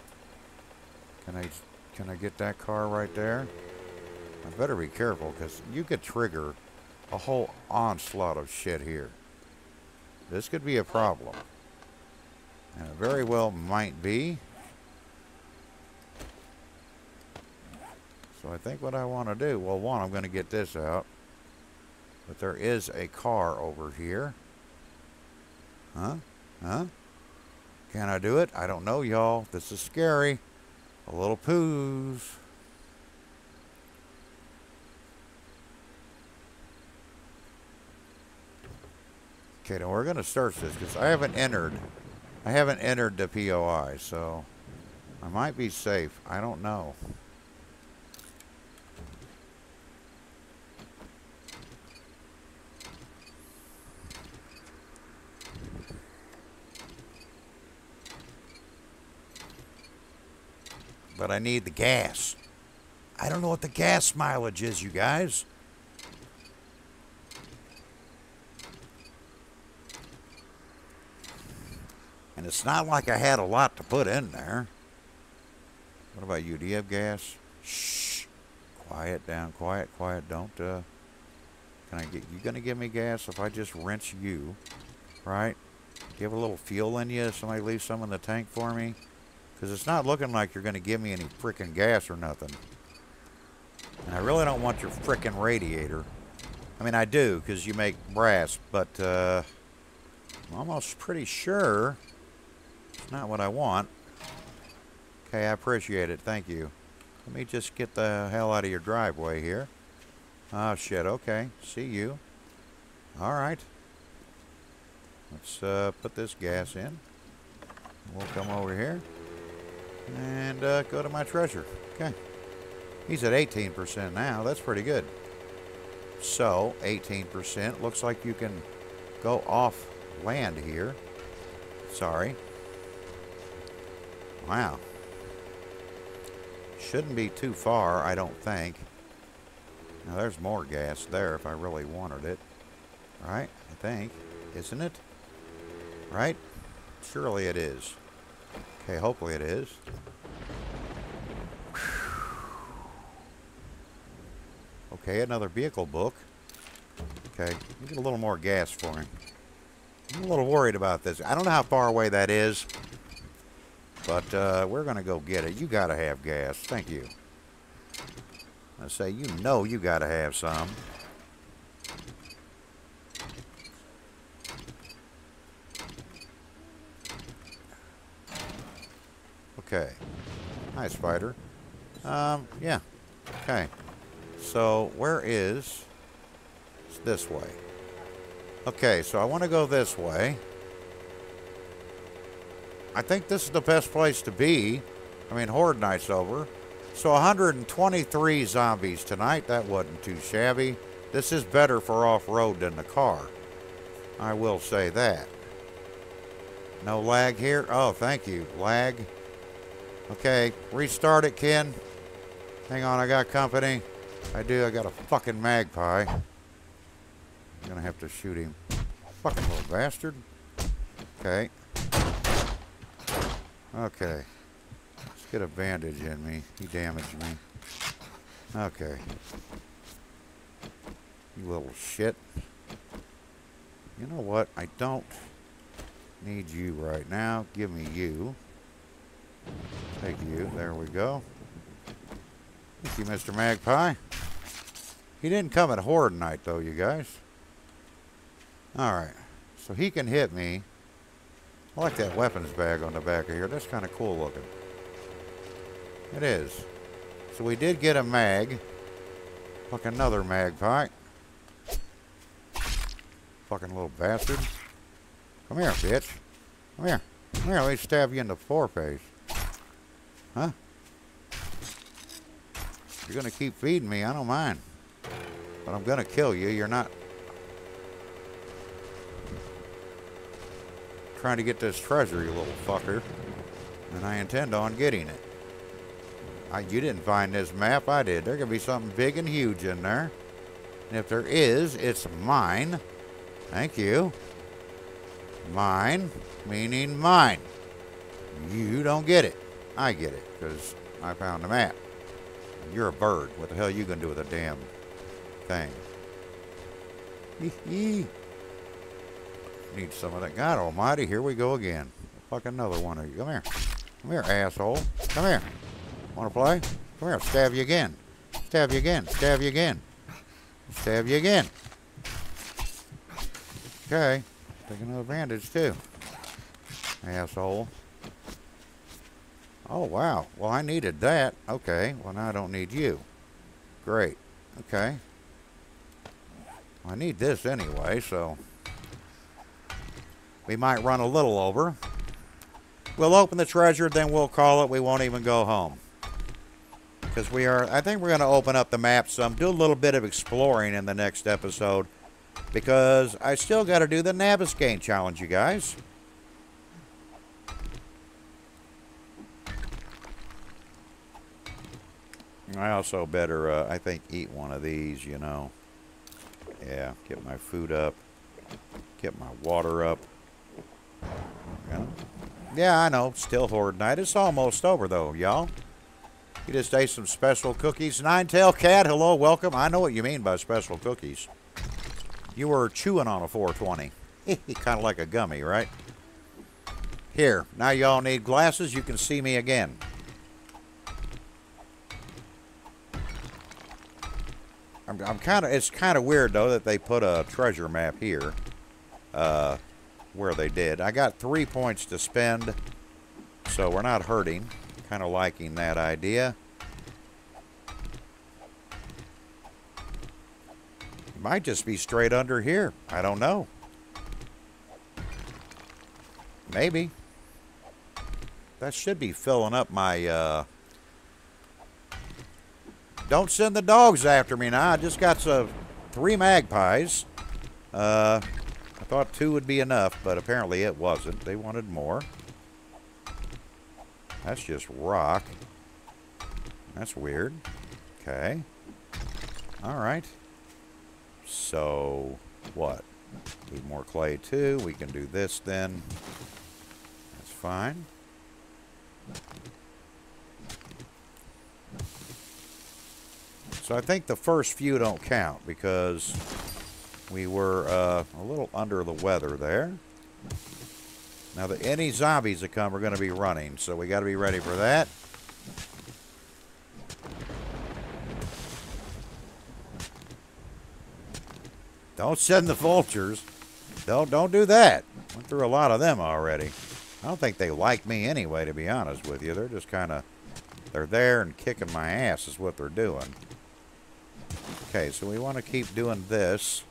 Can I, can I get that car right there? I better be careful because you could trigger a whole onslaught of shit here. This could be a problem. And it very well might be. So I think what I want to do, well, one, I'm going to get this out. But there is a car over here. Huh? Huh? Can I do it? I don't know, y'all. This is scary. A little poos. Okay, now we're going to search this because I haven't entered. I haven't entered the POI, so I might be safe. I don't know. but I need the gas. I don't know what the gas mileage is, you guys. And it's not like I had a lot to put in there. What about you? Do you have gas? Shh. Quiet down. Quiet, quiet. Don't, uh... Can I get... You gonna give me gas if I just rinse you? Right? Do you have a little fuel in you? Somebody leave some in the tank for me? Because it's not looking like you're gonna give me any freaking gas or nothing. And I really don't want your freaking radiator. I mean, I do, because you make brass, but, uh... I'm almost pretty sure it's not what I want. Okay, I appreciate it. Thank you. Let me just get the hell out of your driveway here. Oh, shit. Okay. See you. All right. Let's uh, put this gas in. We'll come over here and uh, go to my treasure. Okay. He's at 18% now. That's pretty good. So, 18%. Looks like you can go off land here. Sorry. Wow. Shouldn't be too far, I don't think. Now, there's more gas there if I really wanted it. Right? I think. Isn't it? Right? Surely it is. Okay, hopefully it is. Okay, another vehicle book. Okay, get a little more gas for me. I'm a little worried about this. I don't know how far away that is, but uh, we're going to go get it. You got to have gas. Thank you. I say, you know you got to have some. Okay. Hi, Spider. Um, yeah. Okay. So, where is... It's this way. Okay, so I want to go this way. I think this is the best place to be. I mean, Horde Night's over. So 123 zombies tonight. That wasn't too shabby. This is better for off-road than the car. I will say that. No lag here? Oh, thank you. Lag. Okay, restart it, Ken. Hang on, I got company. I do, I got a fucking magpie. I'm gonna have to shoot him. Fucking little bastard. Okay. Okay. Let's get a bandage in me. He damaged me. Okay. You little shit. You know what? I don't need you right now. Give me you. Take you. There we go. Thank you, Mr. Magpie. He didn't come at Horde night, though, you guys. Alright. So he can hit me. I like that weapons bag on the back of here. That's kind of cool looking. It is. So we did get a mag. Like another magpie. Fucking little bastard. Come here, bitch. Come here. Come here, let me stab you in the foreface. Huh? You're gonna keep feeding me, I don't mind. But I'm gonna kill you. You're not trying to get this treasure, you little fucker. And I intend on getting it. I, you didn't find this map, I did. There could be something big and huge in there. And if there is, it's mine. Thank you. Mine, meaning mine. You don't get it. I get it, because I found the map. You're a bird. What the hell are you going to do with a damn thing? Need some of that. God almighty, here we go again. Fuck another one of you. Come here. Come here, asshole. Come here. Want to play? Come here, stab you again. Stab you again. Stab you again. Stab you again. Okay. Take another bandage, too. Asshole. Oh, wow. Well, I needed that. Okay. Well, now I don't need you. Great. Okay. Well, I need this anyway, so... We might run a little over. We'll open the treasure, then we'll call it. We won't even go home. Because we are, I think we're going to open up the map some, do a little bit of exploring in the next episode. Because I still got to do the Navezgane challenge, you guys. I also better, uh, I think, eat one of these, you know. Yeah, get my food up. Get my water up. Yeah. Yeah, I know. Still Horde Night. It's almost over, though, y'all. You just ate some special cookies. Nine-tail cat, hello, welcome. I know what you mean by special cookies. You were chewing on a 420. <laughs> kind of like a gummy, right? Here, now y'all need glasses. You can see me again. I'm, I'm kind of. It's kind of weird though that they put a treasure map here, uh, where they did. I got three points to spend, so we're not hurting. Kind of liking that idea. Might just be straight under here. I don't know. Maybe. That should be filling up my, uh... Don't send the dogs after me now. I just got some three magpies. Uh, I thought two would be enough, but apparently it wasn't. They wanted more. That's just rock. That's weird. Okay. Alright. So, what? Need more clay too. We can do this then. That's fine. So I think the first few don't count because we were uh, a little under the weather there. Now, the, any zombies that come are going to be running, so we got to be ready for that. Don't send the vultures. Don't don't do that. Went through a lot of them already. I don't think they like me anyway, to be honest with you. They're just kind of they're there and kicking my ass is what they're doing. Okay, so we want to keep doing this.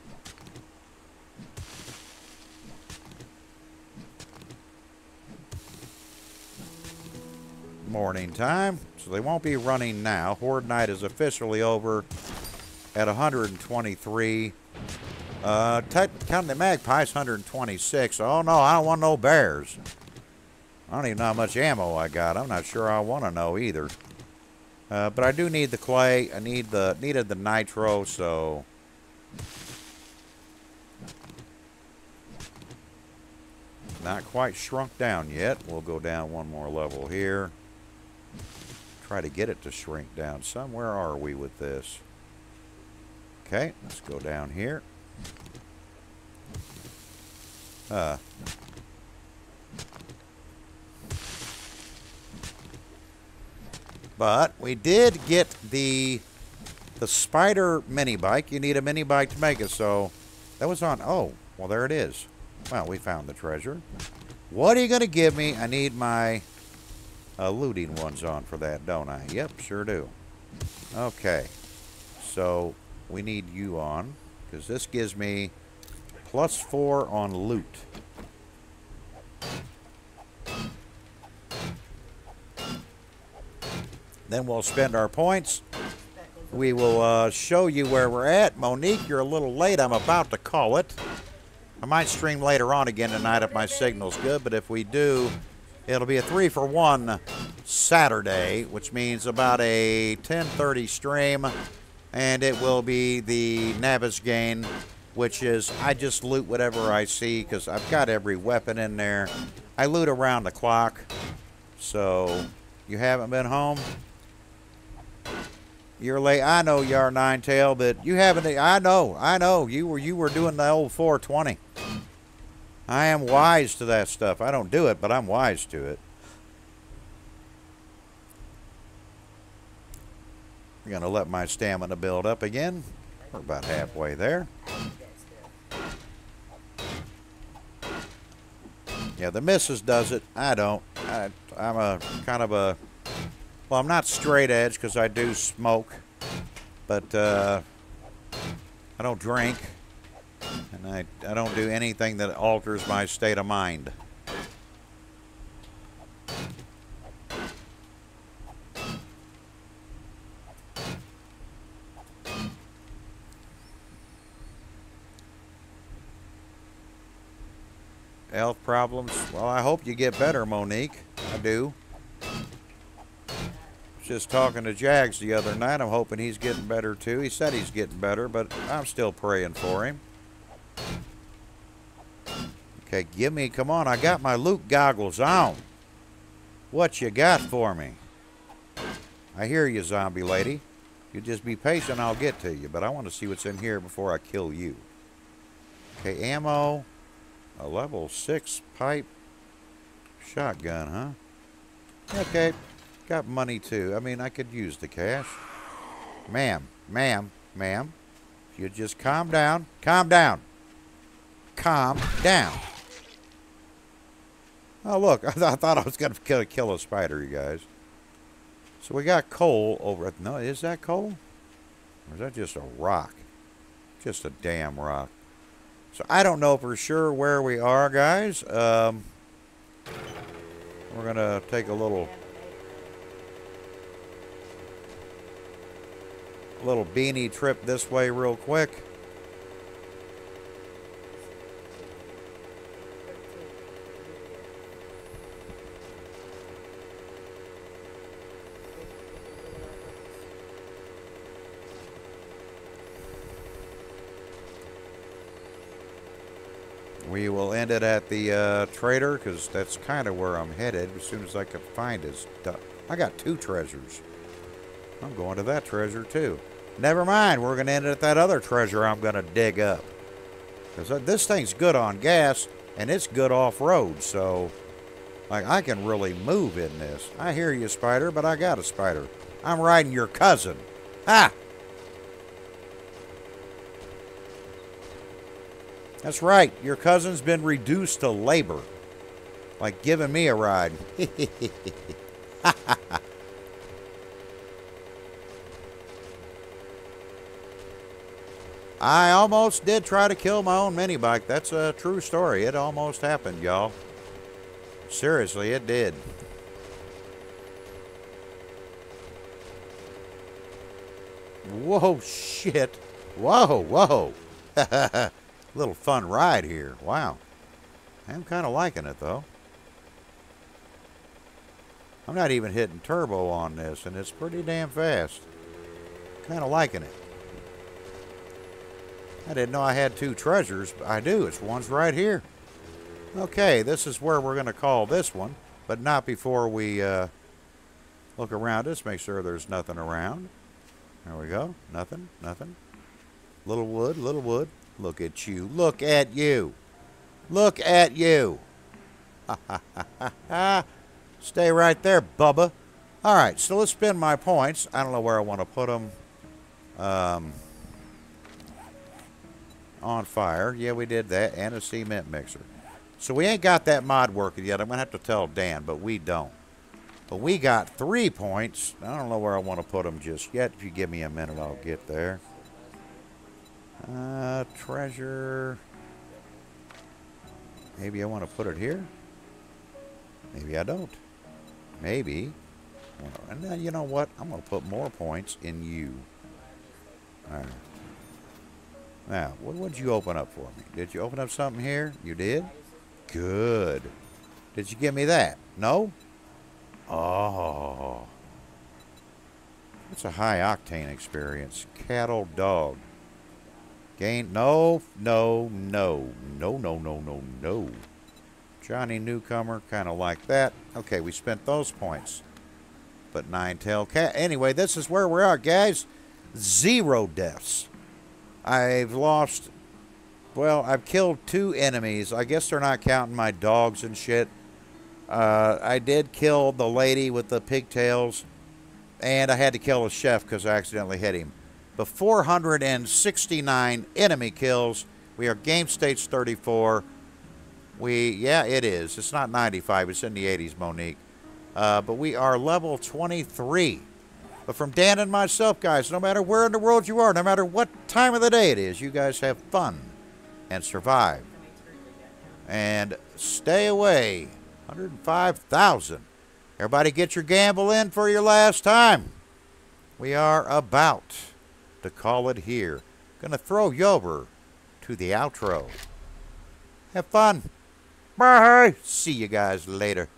morning time, so they won't be running now. Horde Night is officially over at 123. Uh, counting the magpies, 126. Oh no, I don't want no bears. I don't even know how much ammo I got. I'm not sure I want to know either. Uh, but I do need the clay. I need the needed the nitro, so not quite shrunk down yet. We'll go down one more level here try to get it to shrink down Somewhere are we with this? Okay, let's go down here. Uh, but we did get the the spider mini bike. You need a mini bike to make it, so that was on. Oh, well, there it is. Well, we found the treasure. What are you going to give me? I need my uh, looting ones on for that, don't I? Yep, sure do. Okay. So, we need you on, because this gives me plus four on loot. Then we'll spend our points. We will uh, show you where we're at. Monique, you're a little late. I'm about to call it. I might stream later on again tonight if my signal's good, but if we do, It'll be a three for one Saturday, which means about a 10:30 stream, and it will be the Navezgane, which is I just loot whatever I see because I've got every weapon in there. I loot around the clock, so you haven't been home. You're late. I know you are nine tail, but you haven't. I know. I know. You were you were doing the old 420. I am wise to that stuff. I don't do it, but I'm wise to it. I'm to let my stamina build up again. We're about halfway there. Yeah, the missus does it. I don't. I, I'm a kind of a... Well, I'm not straight edge because I do smoke. But uh, I don't drink. And I, I don't do anything that alters my state of mind. Health problems? Well, I hope you get better, Monique. I do. Just talking to Jags the other night. I'm hoping he's getting better too. He said he's getting better, but I'm still praying for him. Okay, give me, come on, I got my loot goggles on. What you got for me? I hear you, zombie lady. You just be patient, I'll get to you. But I want to see what's in here before I kill you. Okay, ammo. A level 6 pipe shotgun, huh? Okay, got money too. I mean, I could use the cash. Ma'am, ma'am, ma'am. You just calm down, calm down. Calm down. Oh, look, <laughs> I, th- I thought I was going to kill, kill a spider, you guys. So we got coal over at. No, is that coal? Or is that just a rock? Just a damn rock. So I don't know for sure where we are, guys. Um, we're going to take a little. Little beanie trip this way real quick. We will end it at the uh, trader because that's kind of where I'm headed as soon as I can find his stuff. I got two treasures. I'm going to that treasure too. Never mind, we're going to end it at that other treasure I'm going to dig up. Because this thing's good on gas and it's good off road, so like I can really move in this. I hear you, spider, but I got a spider. I'm riding your cousin. Ah! That's right, your cousin's been reduced to labor. Like giving me a ride. <laughs> I almost did try to kill my own mini bike. That's a true story. It almost happened, y'all. Seriously, it did. Whoa, shit. Whoa, whoa. <laughs> Little fun ride here. Wow. I'm kind of liking it, though. I'm not even hitting turbo on this, and it's pretty damn fast. Kind of liking it. I didn't know I had two treasures, but I do. It's one's right here. Okay, this is where we're going to call this one, but not before we uh, look around us, make sure there's nothing around. There we go. Nothing, nothing. Little wood, little wood. Look at you. Look at you. Look at you. <laughs> Stay right there, Bubba. All right, so let's spend my points. I don't know where I want to put them. Um, on fire. Yeah, we did that. And a cement mixer. So we ain't got that mod working yet. I'm going to have to tell Dan, but we don't. But we got three points. I don't know where I want to put them just yet. If you give me a minute, I'll get there. Uh, treasure. Maybe I want to put it here. Maybe I don't. Maybe. And then you know what? I'm going to put more points in you. All right. Now, what would you open up for me? Did you open up something here? You did? Good. Did you give me that? No? Oh. It's a high octane experience. Cattle dog. Gain. No, no, no. No, no, no, no, no. Johnny Newcomer, kind of like that. Okay, we spent those points. But nine tail cat. Anyway, this is where we are, guys. Zero deaths. I've lost. Well, I've killed two enemies. I guess they're not counting my dogs and shit. Uh, I did kill the lady with the pigtails, and I had to kill a chef because I accidentally hit him. But 469 enemy kills. We are game stage 34. We, yeah, it is. It's not 95. It's in the 80s, Monique. Uh, but we are level 23. But from Dan and myself, guys, no matter where in the world you are, no matter what time of the day it is, you guys have fun and survive. And stay away. 105,000. Everybody get your gamble in for your last time. We are about to call it here. Gonna throw you over to the outro. Have fun. Bye. See you guys later.